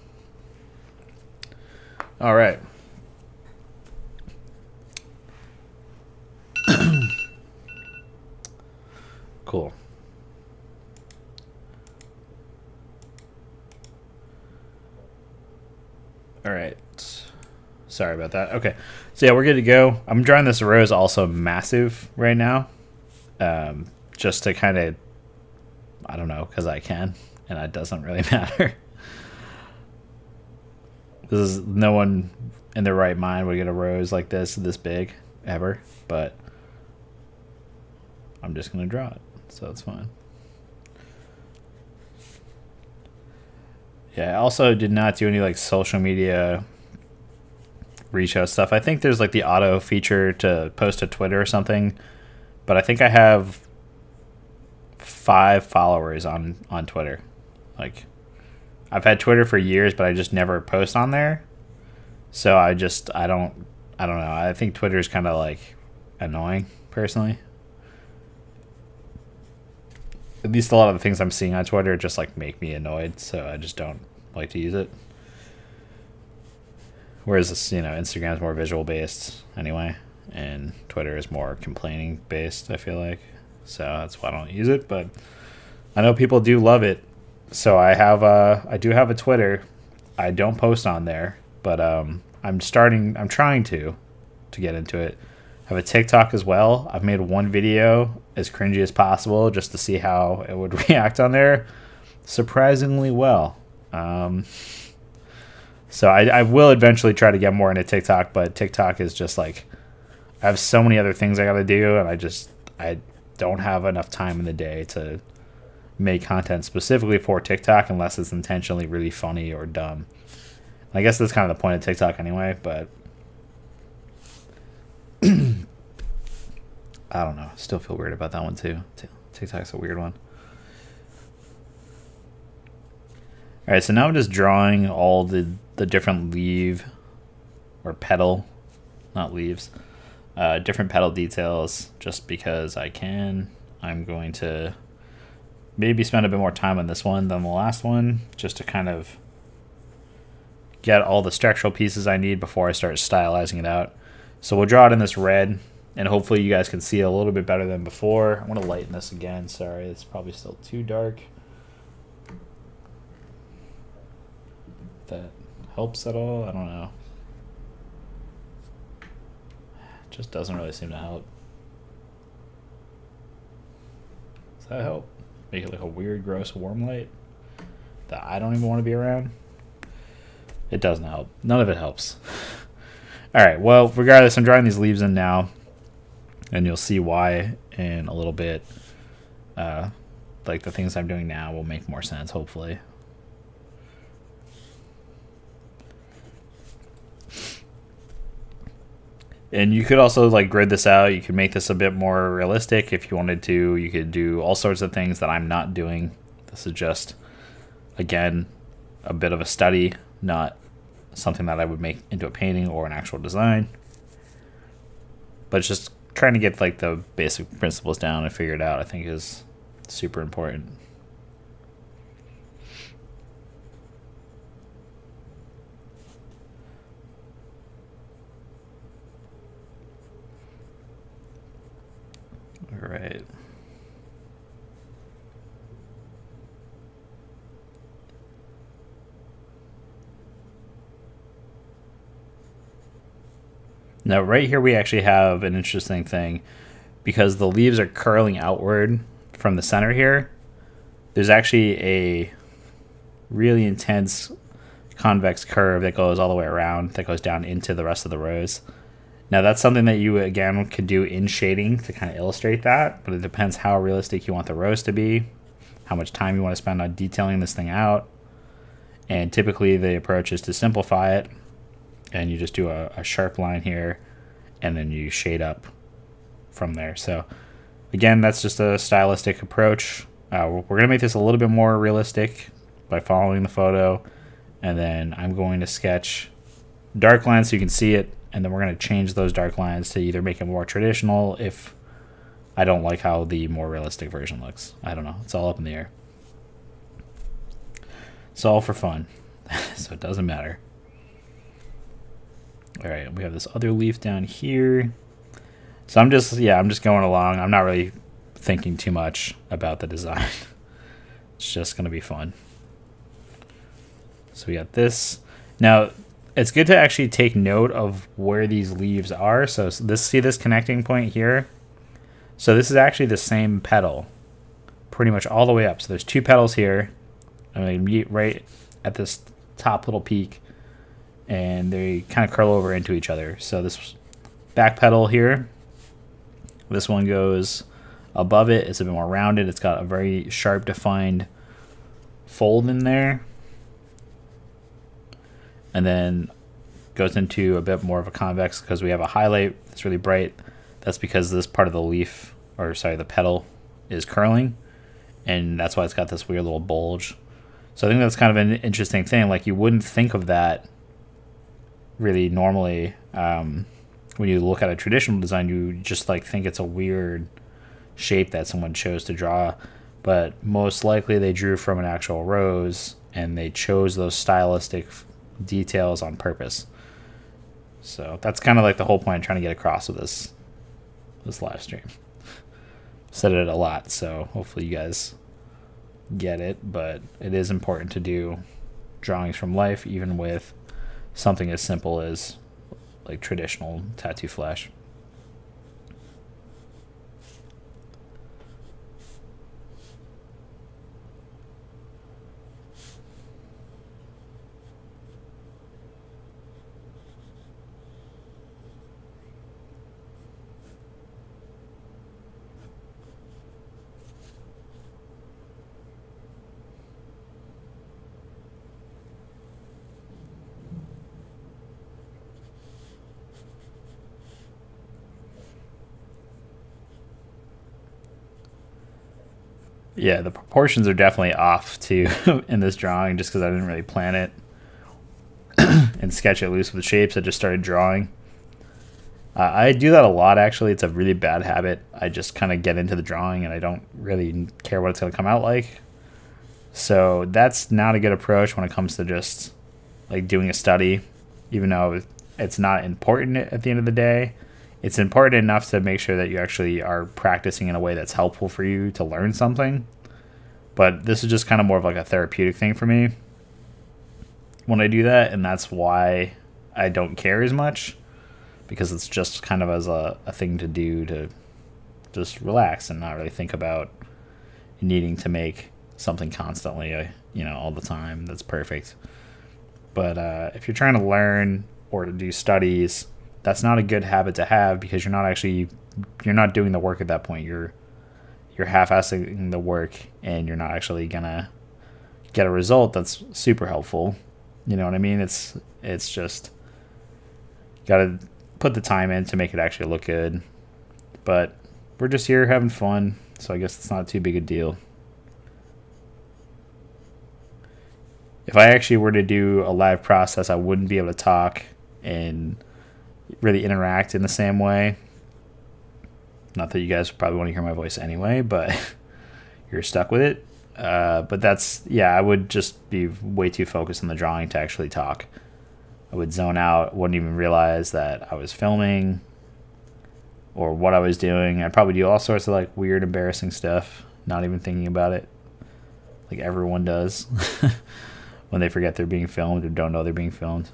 S1: Alright. Cool. All right. Sorry about that. Okay. So yeah, we're good to go. I'm drawing this rose also massive right now. Um, just to kind of, I don't know, because I can, and it doesn't really matter. this is no one in their right mind would get a rose like this, this big, ever. But I'm just gonna draw it so it's fine. Yeah, I also did not do any like social media reach out stuff. I think there's like the auto feature to post to Twitter or something, but I think I have five followers on on Twitter. Like I've had Twitter for years, but I just never post on there. So I just I don't I don't know. I think Twitter is kind of like annoying personally. At least a lot of the things I'm seeing on Twitter just like make me annoyed, so I just don't like to use it. Whereas this, you know, Instagram is more visual based anyway, and Twitter is more complaining based. I feel like, so that's why I don't use it. But I know people do love it, so I have a I do have a Twitter. I don't post on there, but um, I'm starting. I'm trying to to get into it. I have a TikTok as well. I've made one video as cringy as possible just to see how it would react on there. Surprisingly well. Um, so I, I will eventually try to get more into TikTok, but TikTok is just like I have so many other things I got to do, and I just I don't have enough time in the day to make content specifically for TikTok unless it's intentionally really funny or dumb. I guess that's kind of the point of TikTok anyway, but I don't know. Still feel weird about that one too. TikTok's a weird one. All right, so now I'm just drawing all the the different leaf or petal, not leaves, uh, different petal details just because I can. I'm going to maybe spend a bit more time on this one than the last one just to kind of get all the structural pieces I need before I start stylizing it out. So we'll draw it in this red and hopefully you guys can see it a little bit better than before. I want to lighten this again. Sorry, it's probably still too dark. If That helps at all? I don't know. It just doesn't really seem to help. Does that help? Make it like a weird, gross, warm light that I don't even want to be around? It doesn't help. None of it helps. Alright, well, regardless, I'm drawing these leaves in now. And you'll see why in a little bit. Uh, like the things I'm doing now will make more sense, hopefully. and you could also like grid this out. You could make this a bit more realistic if you wanted to. You could do all sorts of things that I'm not doing. This is just, again, a bit of a study, not something that I would make into a painting or an actual design. But just trying to get like the basic principles down and figure it out. I think is super important. All right. Now, right here, we actually have an interesting thing because the leaves are curling outward from the center here. There's actually a really intense convex curve that goes all the way around, that goes down into the rest of the rose. Now that's something that you again could do in shading to kind of illustrate that, but it depends how realistic you want the rose to be, how much time you want to spend on detailing this thing out. And typically the approach is to simplify it and you just do a, a sharp line here and then you shade up from there. So again, that's just a stylistic approach. Uh, we're going to make this a little bit more realistic by following the photo. And then I'm going to sketch dark lines so you can see it and then we're going to change those dark lines to either make it more traditional if I don't like how the more realistic version looks. I don't know. It's all up in the air. It's all for fun, so it doesn't matter. All right, we have this other leaf down here. So I'm just, yeah, I'm just going along. I'm not really thinking too much about the design. it's just going to be fun. So we got this. Now, it's good to actually take note of where these leaves are. So this see this connecting point here? So this is actually the same petal pretty much all the way up. So there's two petals here. I mean, right at this top little peak and they kind of curl over into each other. So this back petal here, this one goes above it. It's a bit more rounded. It's got a very sharp defined fold in there and then goes into a bit more of a convex because we have a highlight that's really bright. That's because this part of the leaf, or sorry, the petal is curling, and that's why it's got this weird little bulge. So I think that's kind of an interesting thing. Like you wouldn't think of that really normally um, when you look at a traditional design. You just like think it's a weird shape that someone chose to draw, but most likely they drew from an actual rose and they chose those stylistic details on purpose. So that's kind of like the whole point I'm trying to get across with this this live stream. Said it a lot, so hopefully you guys get it, but it is important to do drawings from life even with something as simple as like traditional tattoo flash. Yeah, the proportions are definitely off too in this drawing just because I didn't really plan it and sketch it loose with shapes. I just started drawing. Uh, I do that a lot actually. It's a really bad habit. I just kind of get into the drawing and I don't really care what it's going to come out like. So that's not a good approach when it comes to just like doing a study, even though it's not important at the end of the day it's important enough to make sure that you actually are practicing in a way that's helpful for you to learn something. But this is just kind of more of like a therapeutic thing for me when I do that, and that's why I don't care as much because it's just kind of as a, a thing to do to just relax and not really think about needing to make something constantly, uh, you know, all the time that's perfect. But uh, if you're trying to learn or to do studies, that's not a good habit to have because you're not actually you're not doing the work at that point. You're you're half-assing the work and you're not actually gonna get a result that's super helpful. You know what I mean? It's it's just got to put the time in to make it actually look good. But we're just here having fun, so I guess it's not too big a deal. If I actually were to do a live process, I wouldn't be able to talk and really interact in the same way. Not that you guys probably want to hear my voice anyway, but you're stuck with it. Uh, but that's yeah, I would just be way too focused on the drawing to actually talk. I would zone out, wouldn't even realize that I was filming or what I was doing. I'd probably do all sorts of like weird, embarrassing stuff, not even thinking about it, like everyone does when they forget they're being filmed or don't know they're being filmed.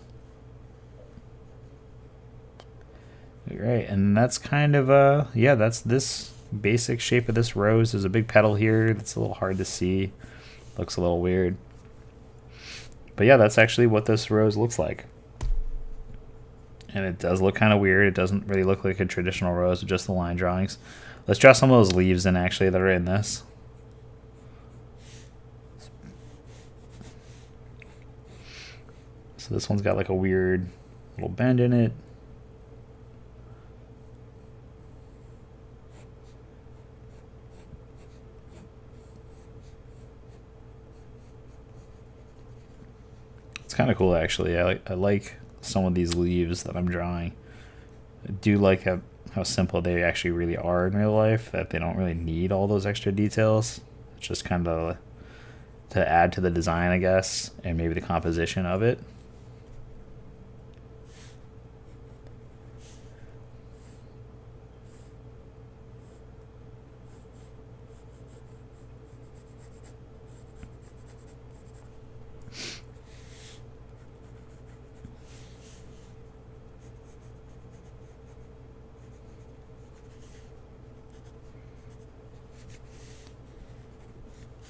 S1: Right, and that's kind of uh yeah, that's this basic shape of this rose. There's a big petal here that's a little hard to see. Looks a little weird. But yeah, that's actually what this rose looks like. And it does look kind of weird. It doesn't really look like a traditional rose just the line drawings. Let's draw some of those leaves in actually that are in this. So this one's got like a weird little bend in it. It's kind of cool actually. I like I like some of these leaves that I'm drawing. I do like how how simple they actually really are in real life. That they don't really need all those extra details. It's just kind of to add to the design, I guess, and maybe the composition of it.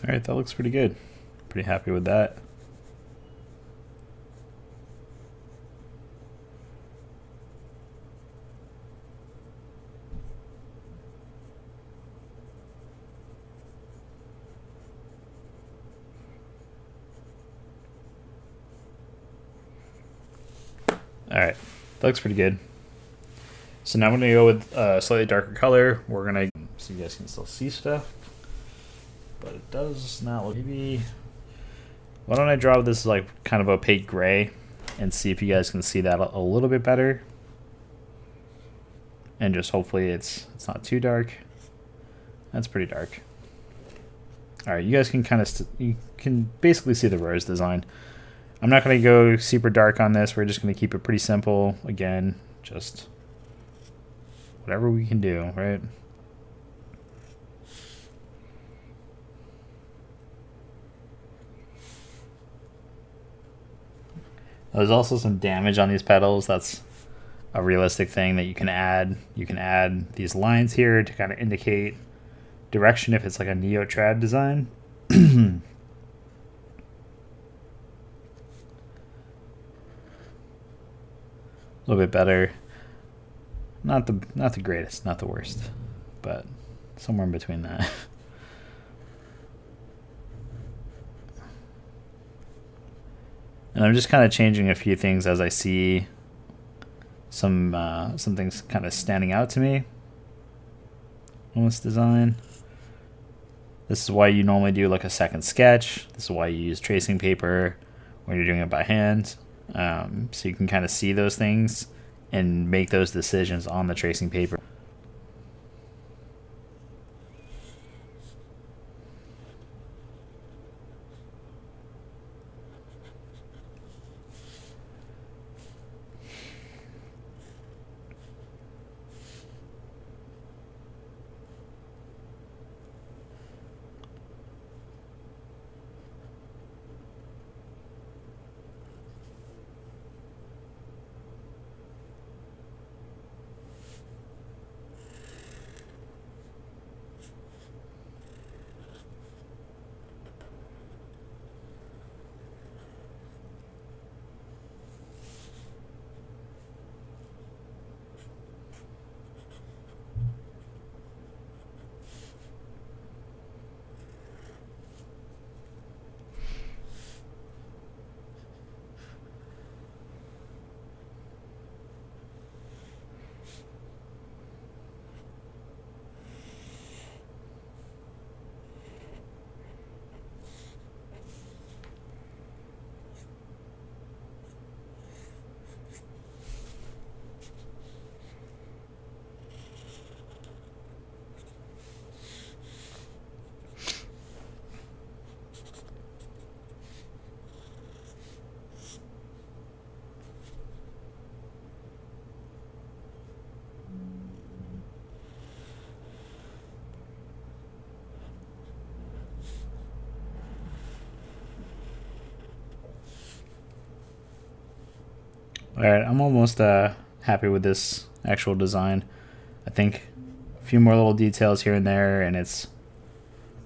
S1: All right, that looks pretty good. Pretty happy with that. All right, that looks pretty good. So now I'm gonna go with a slightly darker color. We're gonna, so you guys can still see stuff does not look maybe Why don't I draw this like kind of opaque gray and see if you guys can see that a, little bit better. And just hopefully it's it's not too dark. That's pretty dark. All right, you guys can kind of you can basically see the rose design. I'm not going to go super dark on this. We're just going to keep it pretty simple. Again, just whatever we can do, right? There's also some damage on these petals. That's a realistic thing that you can add. You can add these lines here to kind of indicate direction if it's like a neo-trad design. a little bit better. Not the not the greatest, not the worst, but somewhere in between that. and I'm just kind of changing a few things as I see some uh, some things kind of standing out to me on this design. This is why you normally do like a second sketch. This is why you use tracing paper when you're doing it by hand. Um, so you can kind of see those things and make those decisions on the tracing paper. I'm almost uh, happy with this actual design. I think a few more little details here and there, and it's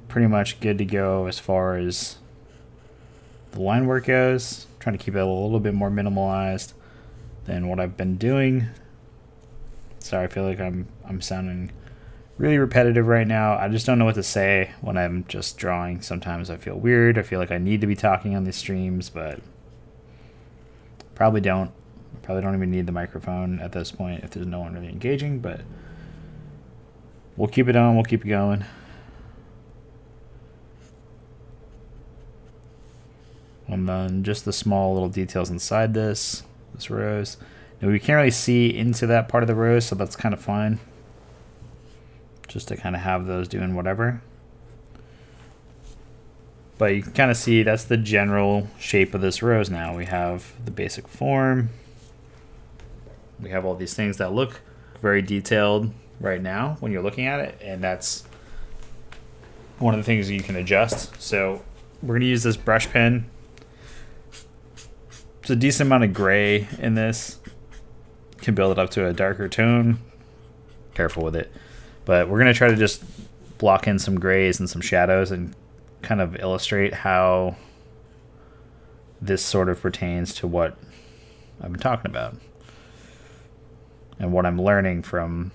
S1: pretty much good to go as far as the line work goes. I'm trying to keep it a little bit more minimalized than what I've been doing. Sorry, I feel like I'm I'm sounding really repetitive right now. I just don't know what to say when I'm just drawing. Sometimes I feel weird. I feel like I need to be talking on these streams, but probably don't. Probably don't even need the microphone at this point if there's no one really engaging, but we'll keep it on, we'll keep it going. And then just the small little details inside this, this rose. Now we can't really see into that part of the rose, so that's kind of fine. Just to kind of have those doing whatever. But you can kind of see that's the general shape of this rose now. We have the basic form, we have all these things that look very detailed right now when you're looking at it, and that's one of the things you can adjust. So we're gonna use this brush pen. It's a decent amount of gray in this. Can build it up to a darker tone. Careful with it. But we're gonna try to just block in some grays and some shadows and kind of illustrate how this sort of pertains to what I've been talking about and what I'm learning from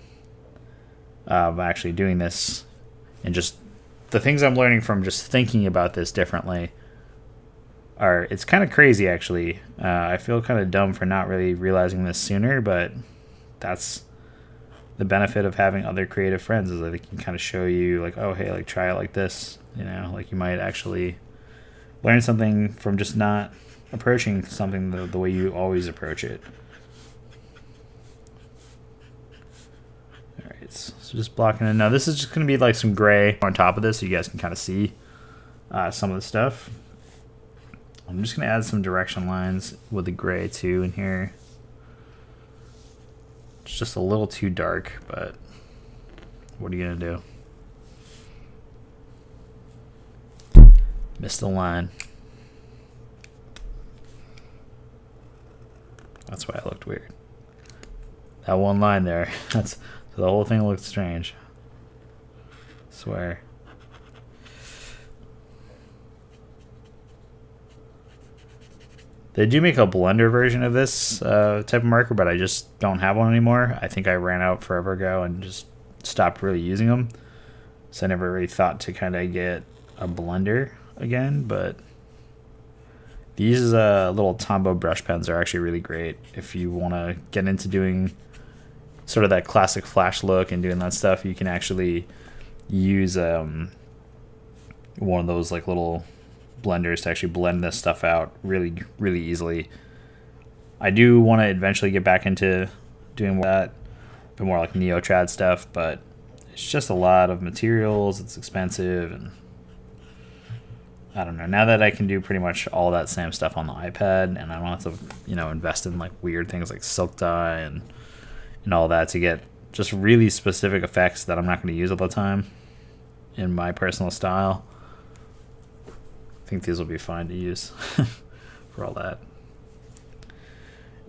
S1: uh, actually doing this and just the things I'm learning from just thinking about this differently are it's kind of crazy actually. Uh, I feel kind of dumb for not really realizing this sooner, but that's the benefit of having other creative friends is that they can kind of show you like, oh hey, like try it like this, you know, like you might actually learn something from just not approaching something the, the way you always approach it. Alright, so just blocking it. Now this is just going to be like some gray on top of this so you guys can kind of see uh, some of the stuff. I'm just going to add some direction lines with the gray too in here. It's just a little too dark, but what are you going to do? Missed the line. That's why it looked weird. That one line there. That's so the whole thing looked strange. Swear. They do make a blender version of this uh, type of marker, but I just don't have one anymore. I think I ran out forever ago and just stopped really using them. So I never really thought to kind of get a blender again, but these uh, little Tombow brush pens are actually really great if you want to get into doing sort of that classic flash look and doing that stuff. You can actually use um, one of those like little blenders to actually blend this stuff out really, really easily. I do want to eventually get back into doing more that, but more like Neotrad stuff, but it's just a lot of materials, it's expensive, and I don't know. Now that I can do pretty much all that same stuff on the iPad, and I don't have to, you know, invest in like weird things like silk dye and and all that to get just really specific effects that I'm not going to use all the time in my personal style. I think these will be fine to use for all that.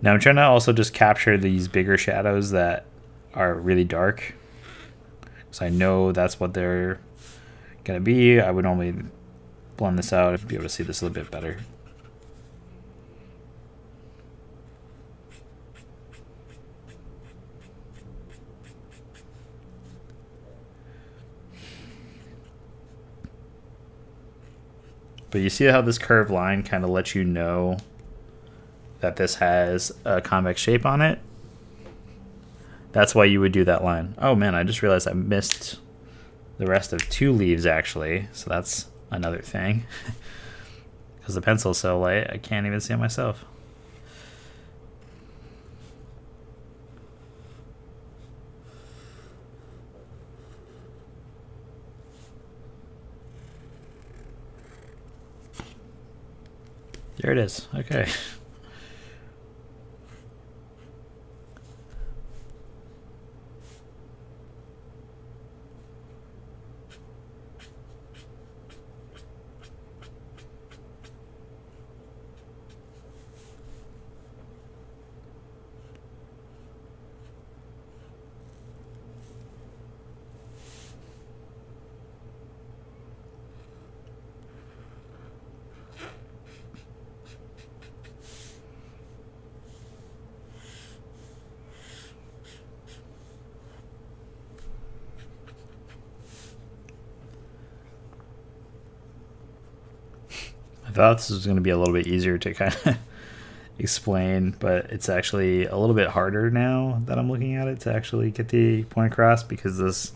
S1: Now I'm trying to also just capture these bigger shadows that are really dark. So I know that's what they're going to be. I would normally blend this out to be able to see this a little bit better. But you see how this curved line kind of lets you know that this has a convex shape on it? That's why you would do that line. Oh man, I just realized I missed the rest of two leaves actually. So that's another thing. Because the pencil's so light, I can't even see it myself. There it is. Okay. I thought this was going to be a little bit easier to kind of explain, but it's actually a little bit harder now that I'm looking at it to actually get the point across because this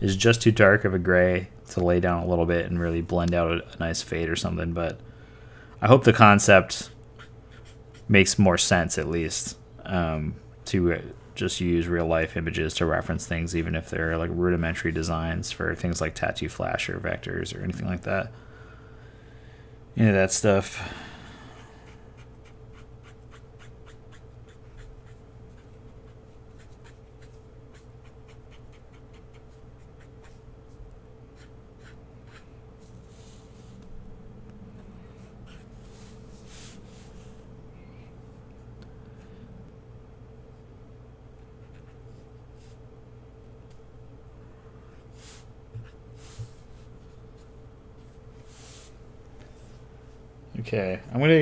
S1: is just too dark of a gray to lay down a little bit and really blend out a, a nice fade or something. But I hope the concept makes more sense at least um, to just use real life images to reference things, even if they're like rudimentary designs for things like tattoo flash or vectors or anything like that any of that stuff.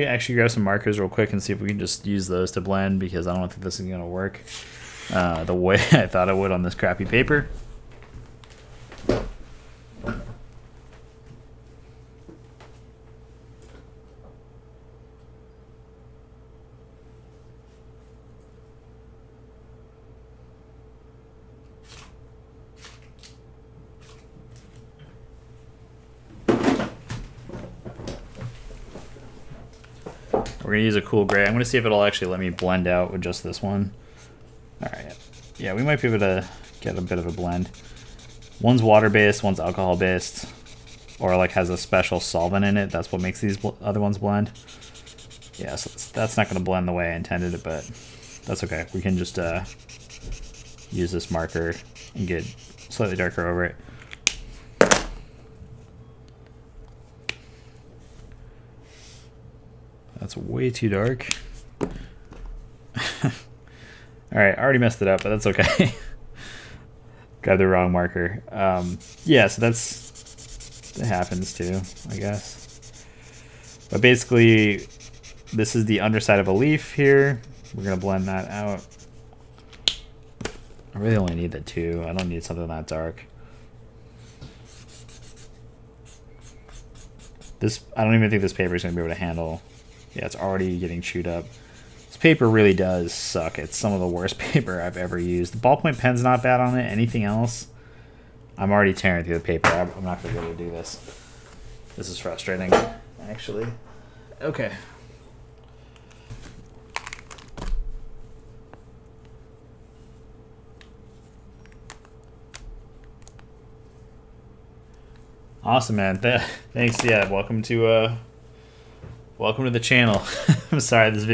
S1: Actually grab some markers real quick and see if we can just use those to blend because I don't think this is gonna work uh, the way I thought it would on this crappy paper. Gonna see if it'll actually let me blend out with just this one. All right. Yeah, we might be able to get a bit of a blend. One's water-based, one's alcohol-based, or like has a special solvent in it. That's what makes these other ones blend. Yeah, so that's not gonna blend the way I intended it, but that's okay. We can just uh, use this marker and get slightly darker over it. That's way too dark. Alright, I already messed it up, but that's okay. Got the wrong marker. Um, yeah, so that's... It happens too, I guess. But basically, this is the underside of a leaf here. We're to blend that out. I really only need the two. I don't need something that dark. This, I don't even think this paper is to be able to handle yeah, it's already getting chewed up. Paper really does suck. It's some of the worst paper I've ever used. The ballpoint pen's not bad on it. Anything else? I'm already tearing through the paper. I'm not going to be able to do this. This is frustrating, actually. Okay. Awesome, man. Th thanks. Yeah, welcome to uh, Welcome to the channel. I'm sorry this video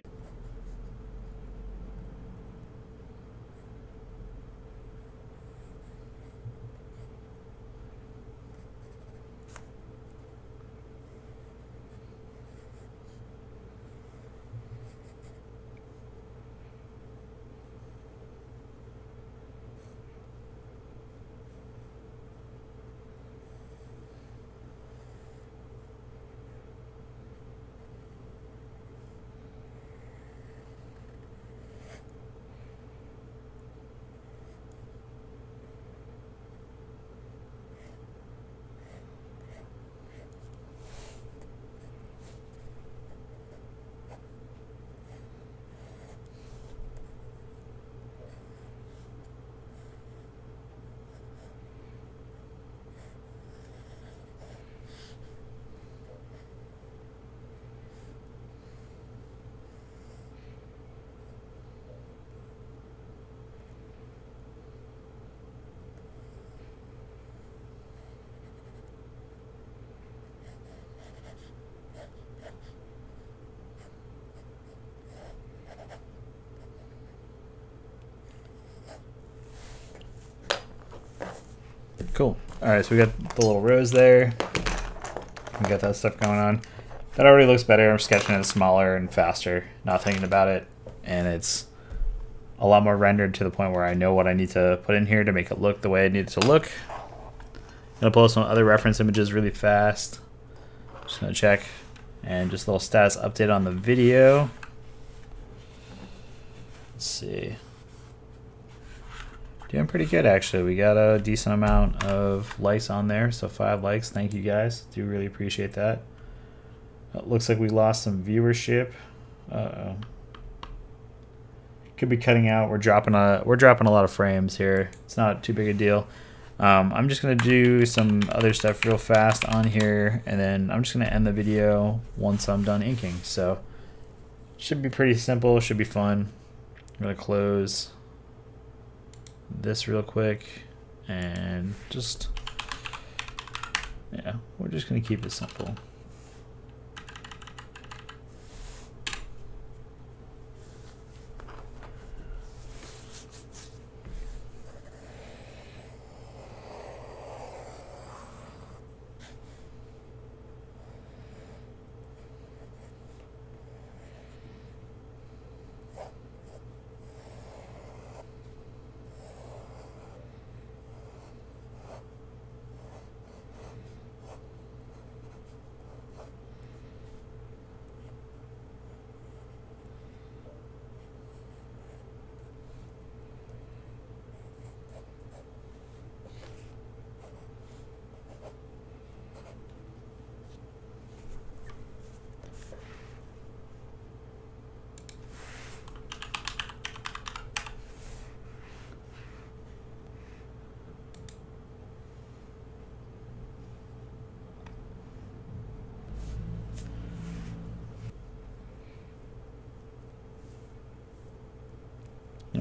S1: Cool. All right, so we got the little rose there. We got that stuff going on. That already looks better. I'm sketching it smaller and faster, not thinking about it. And it's a lot more rendered to the point where I know what I need to put in here to make it look the way I need it to look. I'm gonna pull some other reference images really fast. Just gonna check. And just a little status update on the video. Let's see. Doing pretty good actually. We got a decent amount of likes on there, so five likes. Thank you guys. Do really appreciate that. It looks like we lost some viewership. Uh oh. Could be cutting out. We're dropping a we're dropping a lot of frames here. It's not too big a deal. Um, I'm just gonna do some other stuff real fast on here, and then I'm just gonna end the video once I'm done inking. So should be pretty simple. Should be fun. I'm gonna close this real quick and just, yeah, we're just going to keep it simple.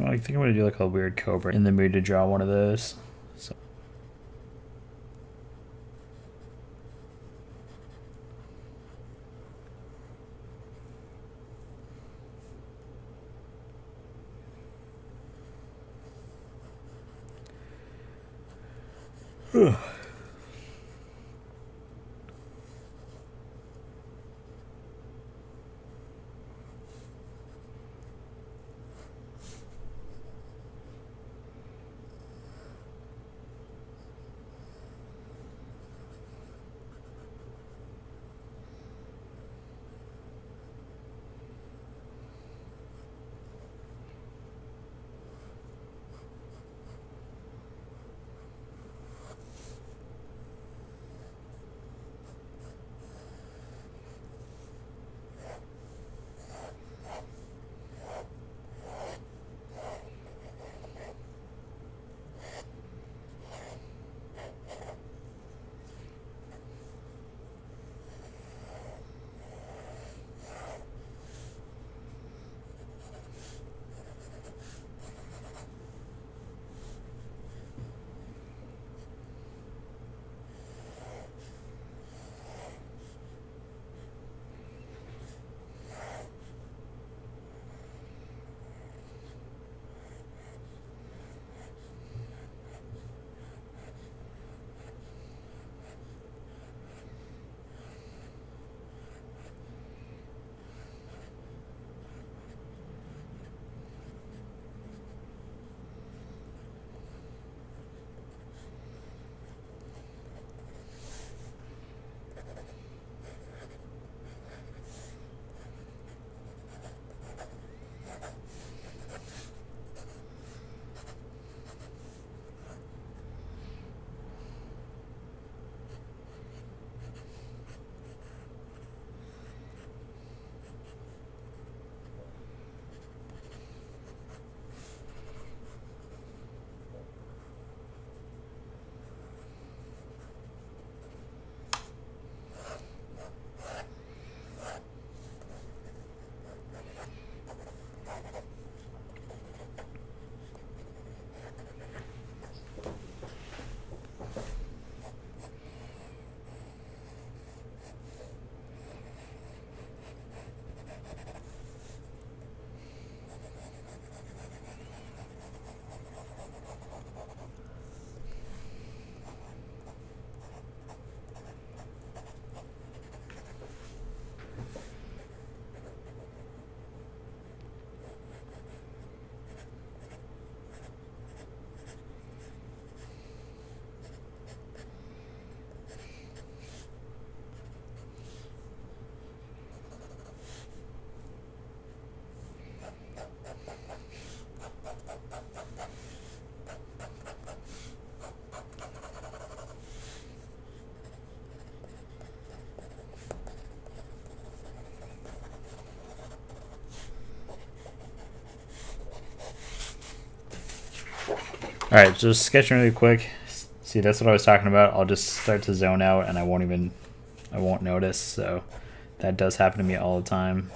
S1: I think I'm gonna do like a weird cobra in the mood to draw one of those. All right, just sketching really quick. See, that's what I was talking about. I'll just start to zone out, and I won't even, I won't notice. So, that does happen to me all the time.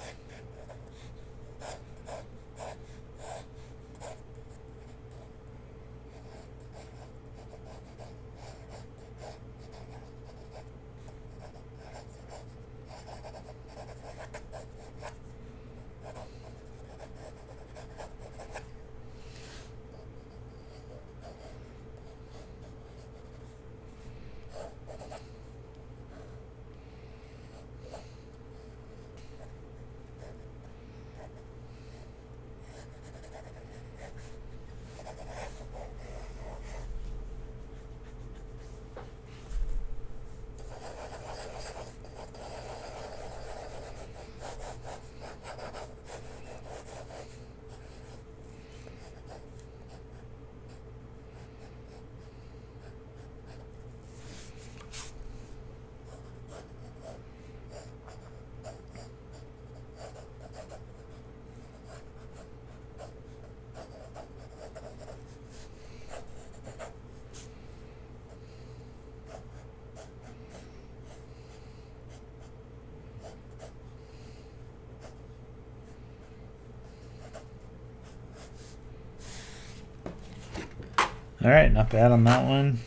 S1: Not bad on that one.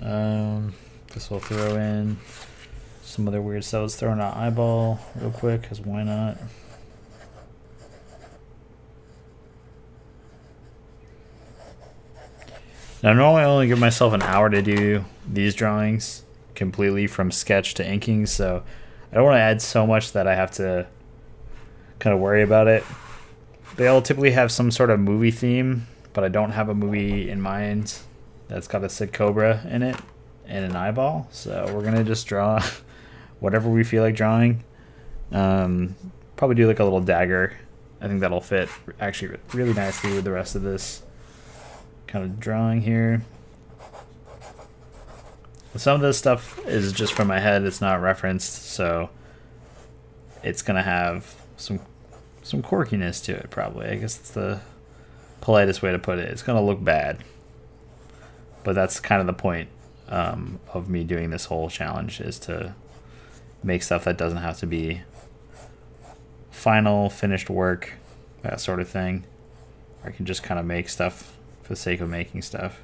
S1: Um, guess we'll throw in some other weird stuff. Let's throw in an eyeball real quick, because why not? Now, normally I only give myself an hour to do these drawings completely from sketch to inking, so I don't want to add so much that I have to kind of worry about it. They all typically have some sort of movie theme, but I don't have a movie in mind that's got a Sid Cobra in it and an eyeball, so we're gonna just draw whatever we feel like drawing. Um, probably do like a little dagger. I think that'll fit actually really nicely with the rest of this kind of drawing here. Some of this stuff is just from my head, it's not referenced, so it's gonna have some some quirkiness to it probably. I guess it's the politest way to put it. It's gonna look bad. But that's kind of the point um, of me doing this whole challenge is to make stuff that doesn't have to be final finished work, that sort of thing. I can just kind of make stuff for the sake of making stuff.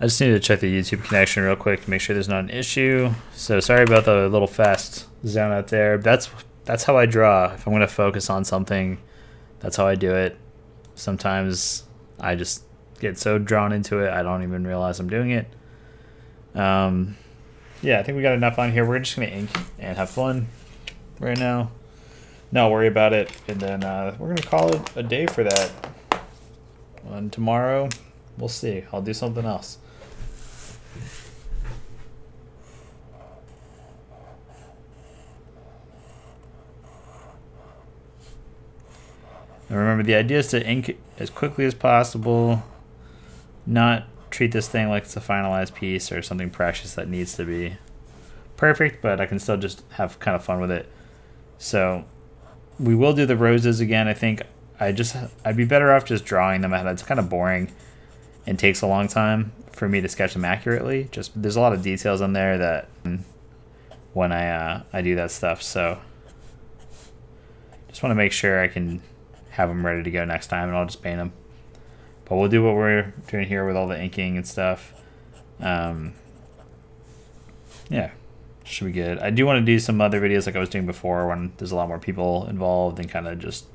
S1: I just need to check the YouTube connection real quick to make sure there's not an issue. So sorry about the little fast zone out there. That's that's how I draw. If I'm going to focus on something, that's how I do it. Sometimes I just get so drawn into it, I don't even realize I'm doing it. Um, yeah, I think we got enough on here. We're just going to ink and have fun right now. Not worry about it. And then uh, we're going to call it a day for that. And tomorrow, we'll see. I'll do something else. Remember, the idea is to ink as quickly as possible, not treat this thing like it's a finalized piece or something precious that needs to be perfect, but I can still just have kind of fun with it. So we will do the roses again. I think I just I'd be better off just drawing them ahead. It's kind of boring and takes a long time for me to sketch them accurately. Just there's a lot of details on there that when I uh, I do that stuff. So just want to make sure I can have them ready to go next time, and I'll just paint them. But we'll do what we're doing here with all the inking and stuff. Um, yeah, should be good. I do want to do some other videos like I was doing before when there's a lot more people involved and kind of just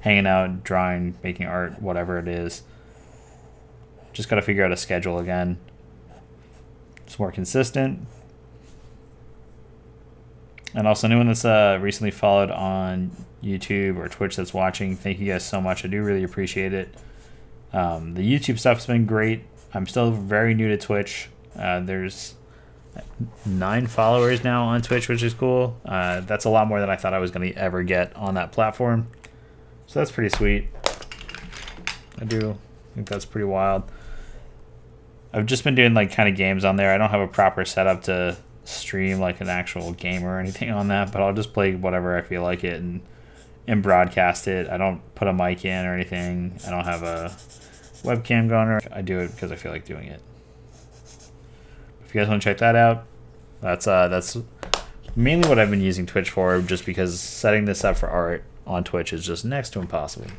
S1: hanging out, drawing, making art, whatever it is. Just got to figure out a schedule again. It's more consistent. And also, anyone that's uh, recently followed on YouTube or Twitch that's watching, thank you guys so much. I do really appreciate it. Um, the YouTube stuff's been great. I'm still very new to Twitch. Uh, there's nine followers now on Twitch, which is cool. Uh, that's a lot more than I thought I was going to ever get on that platform. So that's pretty sweet. I do think that's pretty wild. I've just been doing like kind of games on there. I don't have a proper setup to stream like an actual game or anything on that, but I'll just play whatever I feel like it and and broadcast it. I don't put a mic in or anything. I don't have a webcam going or I do it because I feel like doing it. If you guys want to check that out, that's uh that's mainly what I've been using Twitch for just because setting this up for art on Twitch is just next to impossible.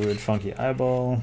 S1: Weird funky eyeball.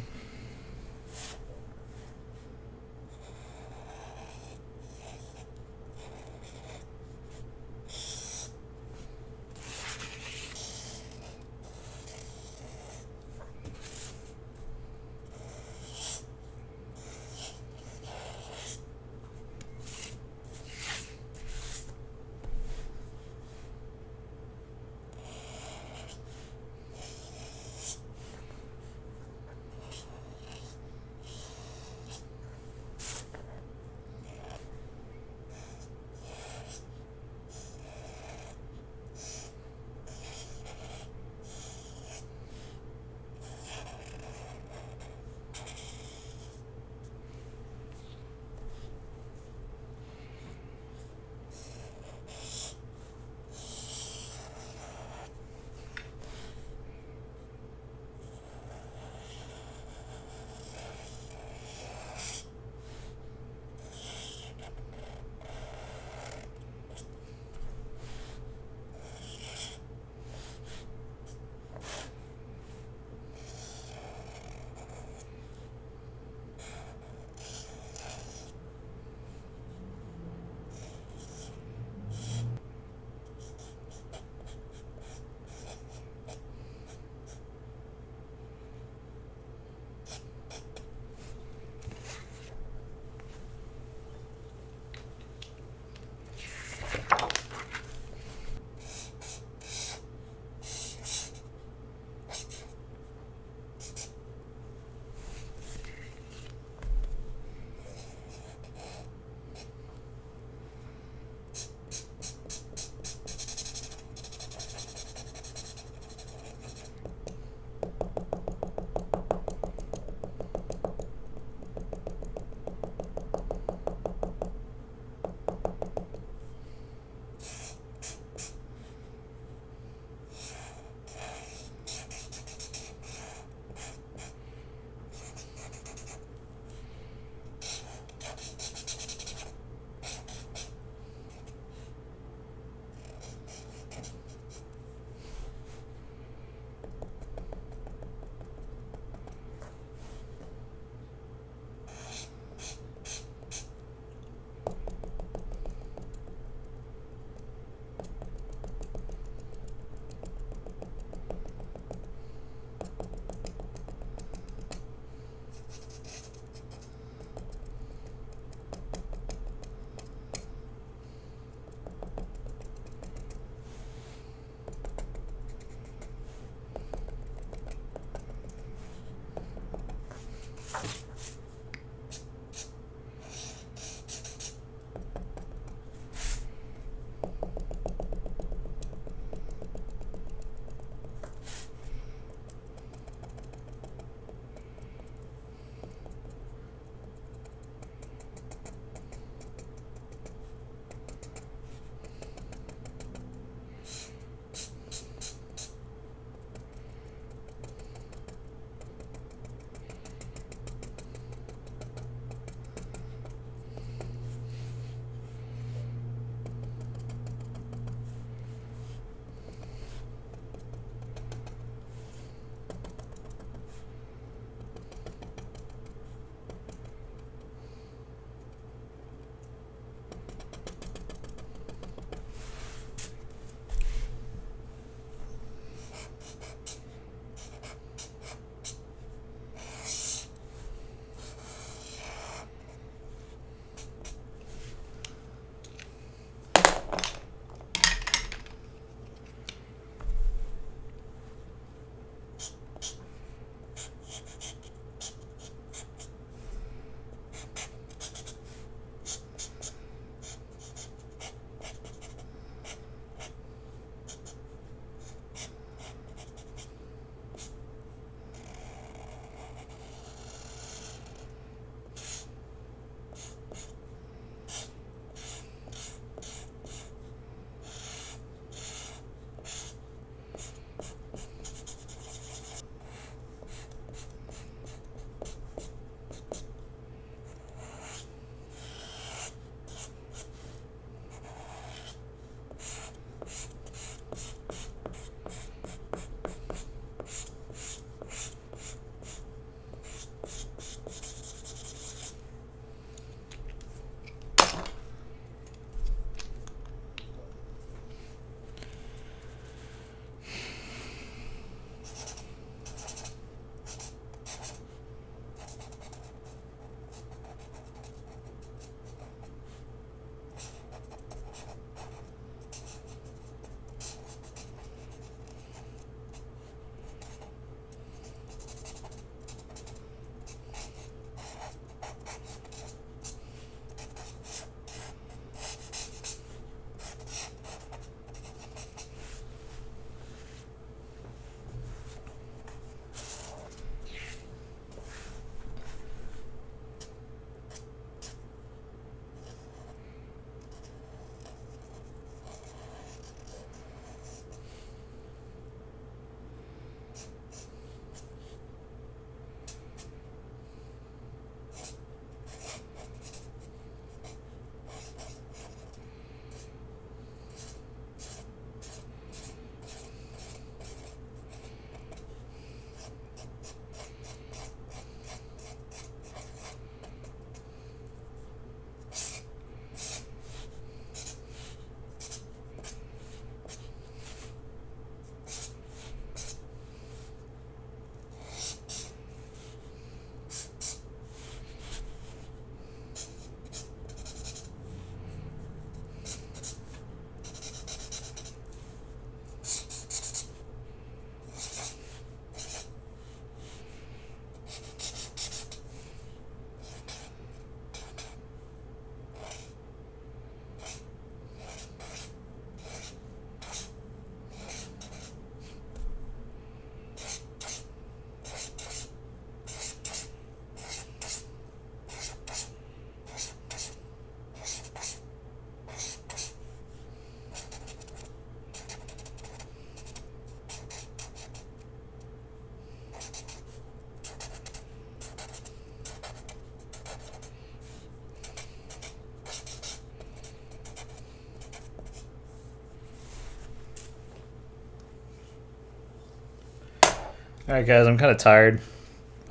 S1: Alright, guys, I'm kind of tired.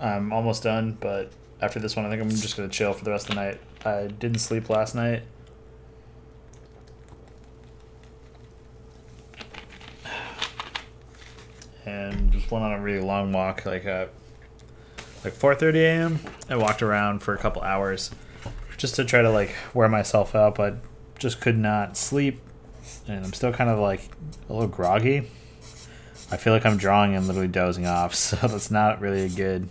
S1: I'm almost done, but after this one, I think I'm just going to chill for the rest of the night. I didn't sleep last night. And just went on a really long walk, like at like 4:30 a.m. I walked around for a couple hours just to try to like wear myself out, but just could not sleep, and I'm still kind of like a little groggy. I feel like I'm drawing and literally dozing off, so that's not really a good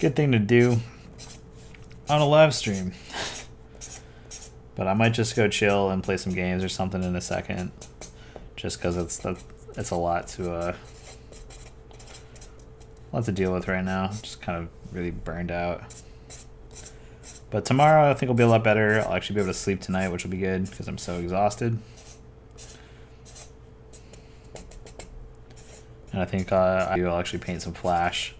S1: good thing to do on a live stream. But I might just go chill and play some games or something in a second, just because it's it's a lot to uh lot to deal with right now. Just kind of really burned out. But tomorrow I think will be a lot better. I'll actually be able to sleep tonight, which will be good because I'm so exhausted. And I think uh, I will actually paint some flash.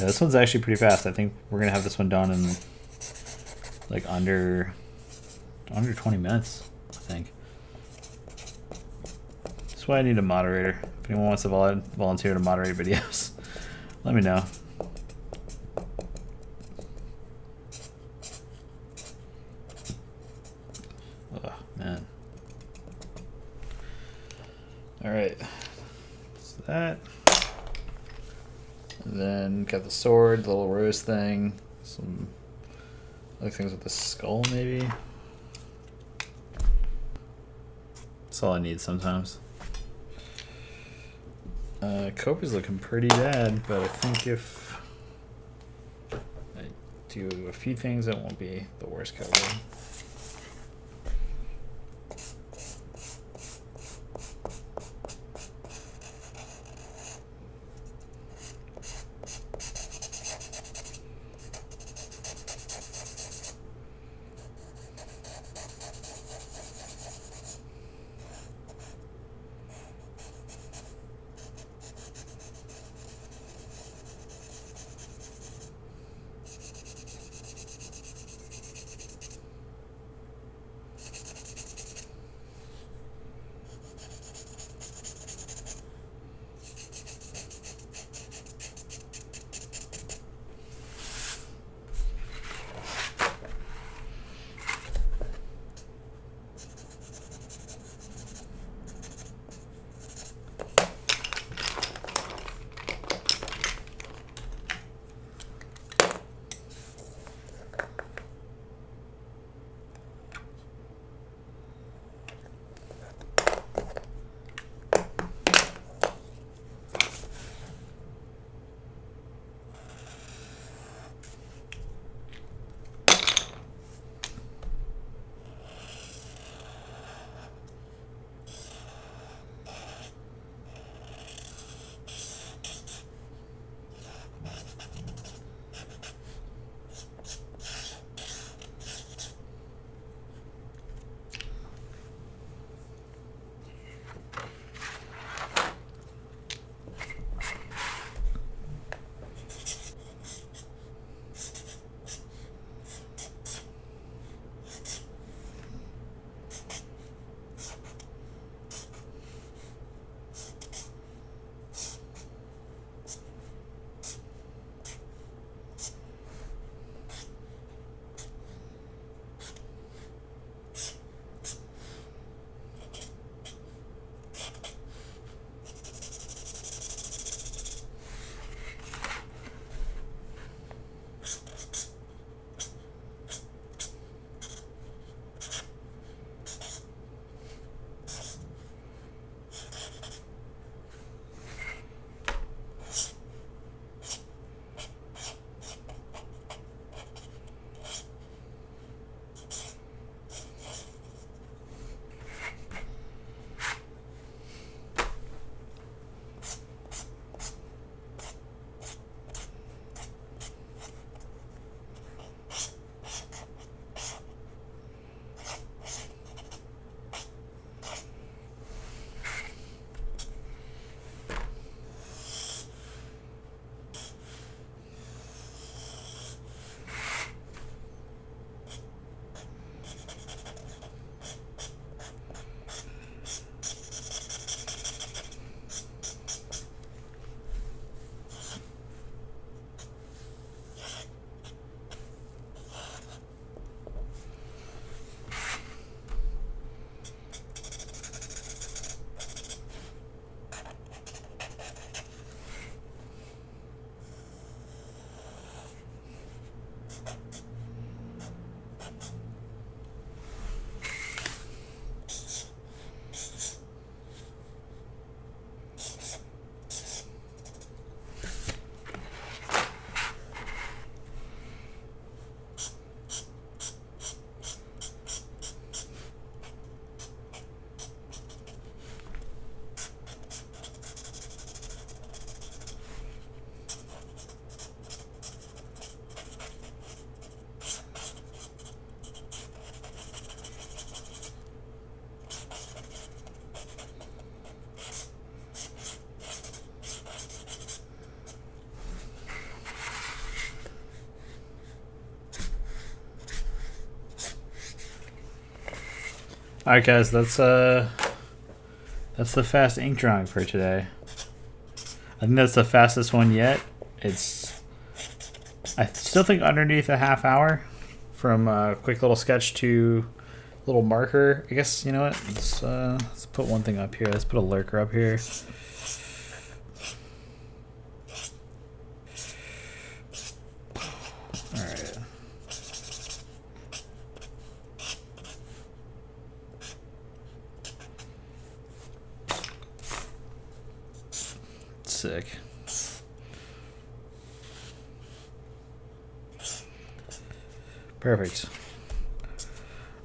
S1: Yeah, this one's actually pretty fast. I think we're gonna have this one done in like under under 20 minutes, I think. That's why I need a moderator. If anyone wants to vol volunteer to moderate videos, let me know. Oh, man. Alright. So that. And then got the sword, the little rose thing, some other things with the skull, maybe. That's all I need sometimes. Uh, Cope is looking pretty bad, but I think if I do a few things, it won't be the worst cover. All right, guys, that's uh, that's the fast ink drawing for today. I think that's the fastest one yet. It's, I still think underneath a half hour, from a quick little sketch to little marker. I guess you know what? Let's uh, let's put one thing up here. Let's put a lurker up here. All right. Sick. Perfect.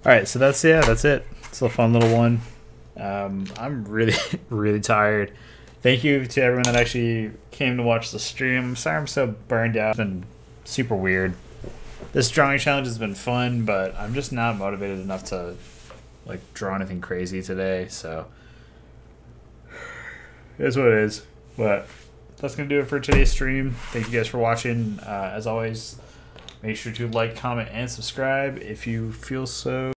S1: All right, so that's yeah, that's it. It's a fun little one. Um, I'm really, really tired. Thank you to everyone that actually came to watch the stream. Sorry, I'm so burned out. It's been super weird. This drawing challenge has been fun, but I'm just not motivated enough to like draw anything crazy today. So it is what it is. But that's gonna do it for today's stream. Thank you guys for watching. Uh, as always, make sure to like, comment, and subscribe if you feel so.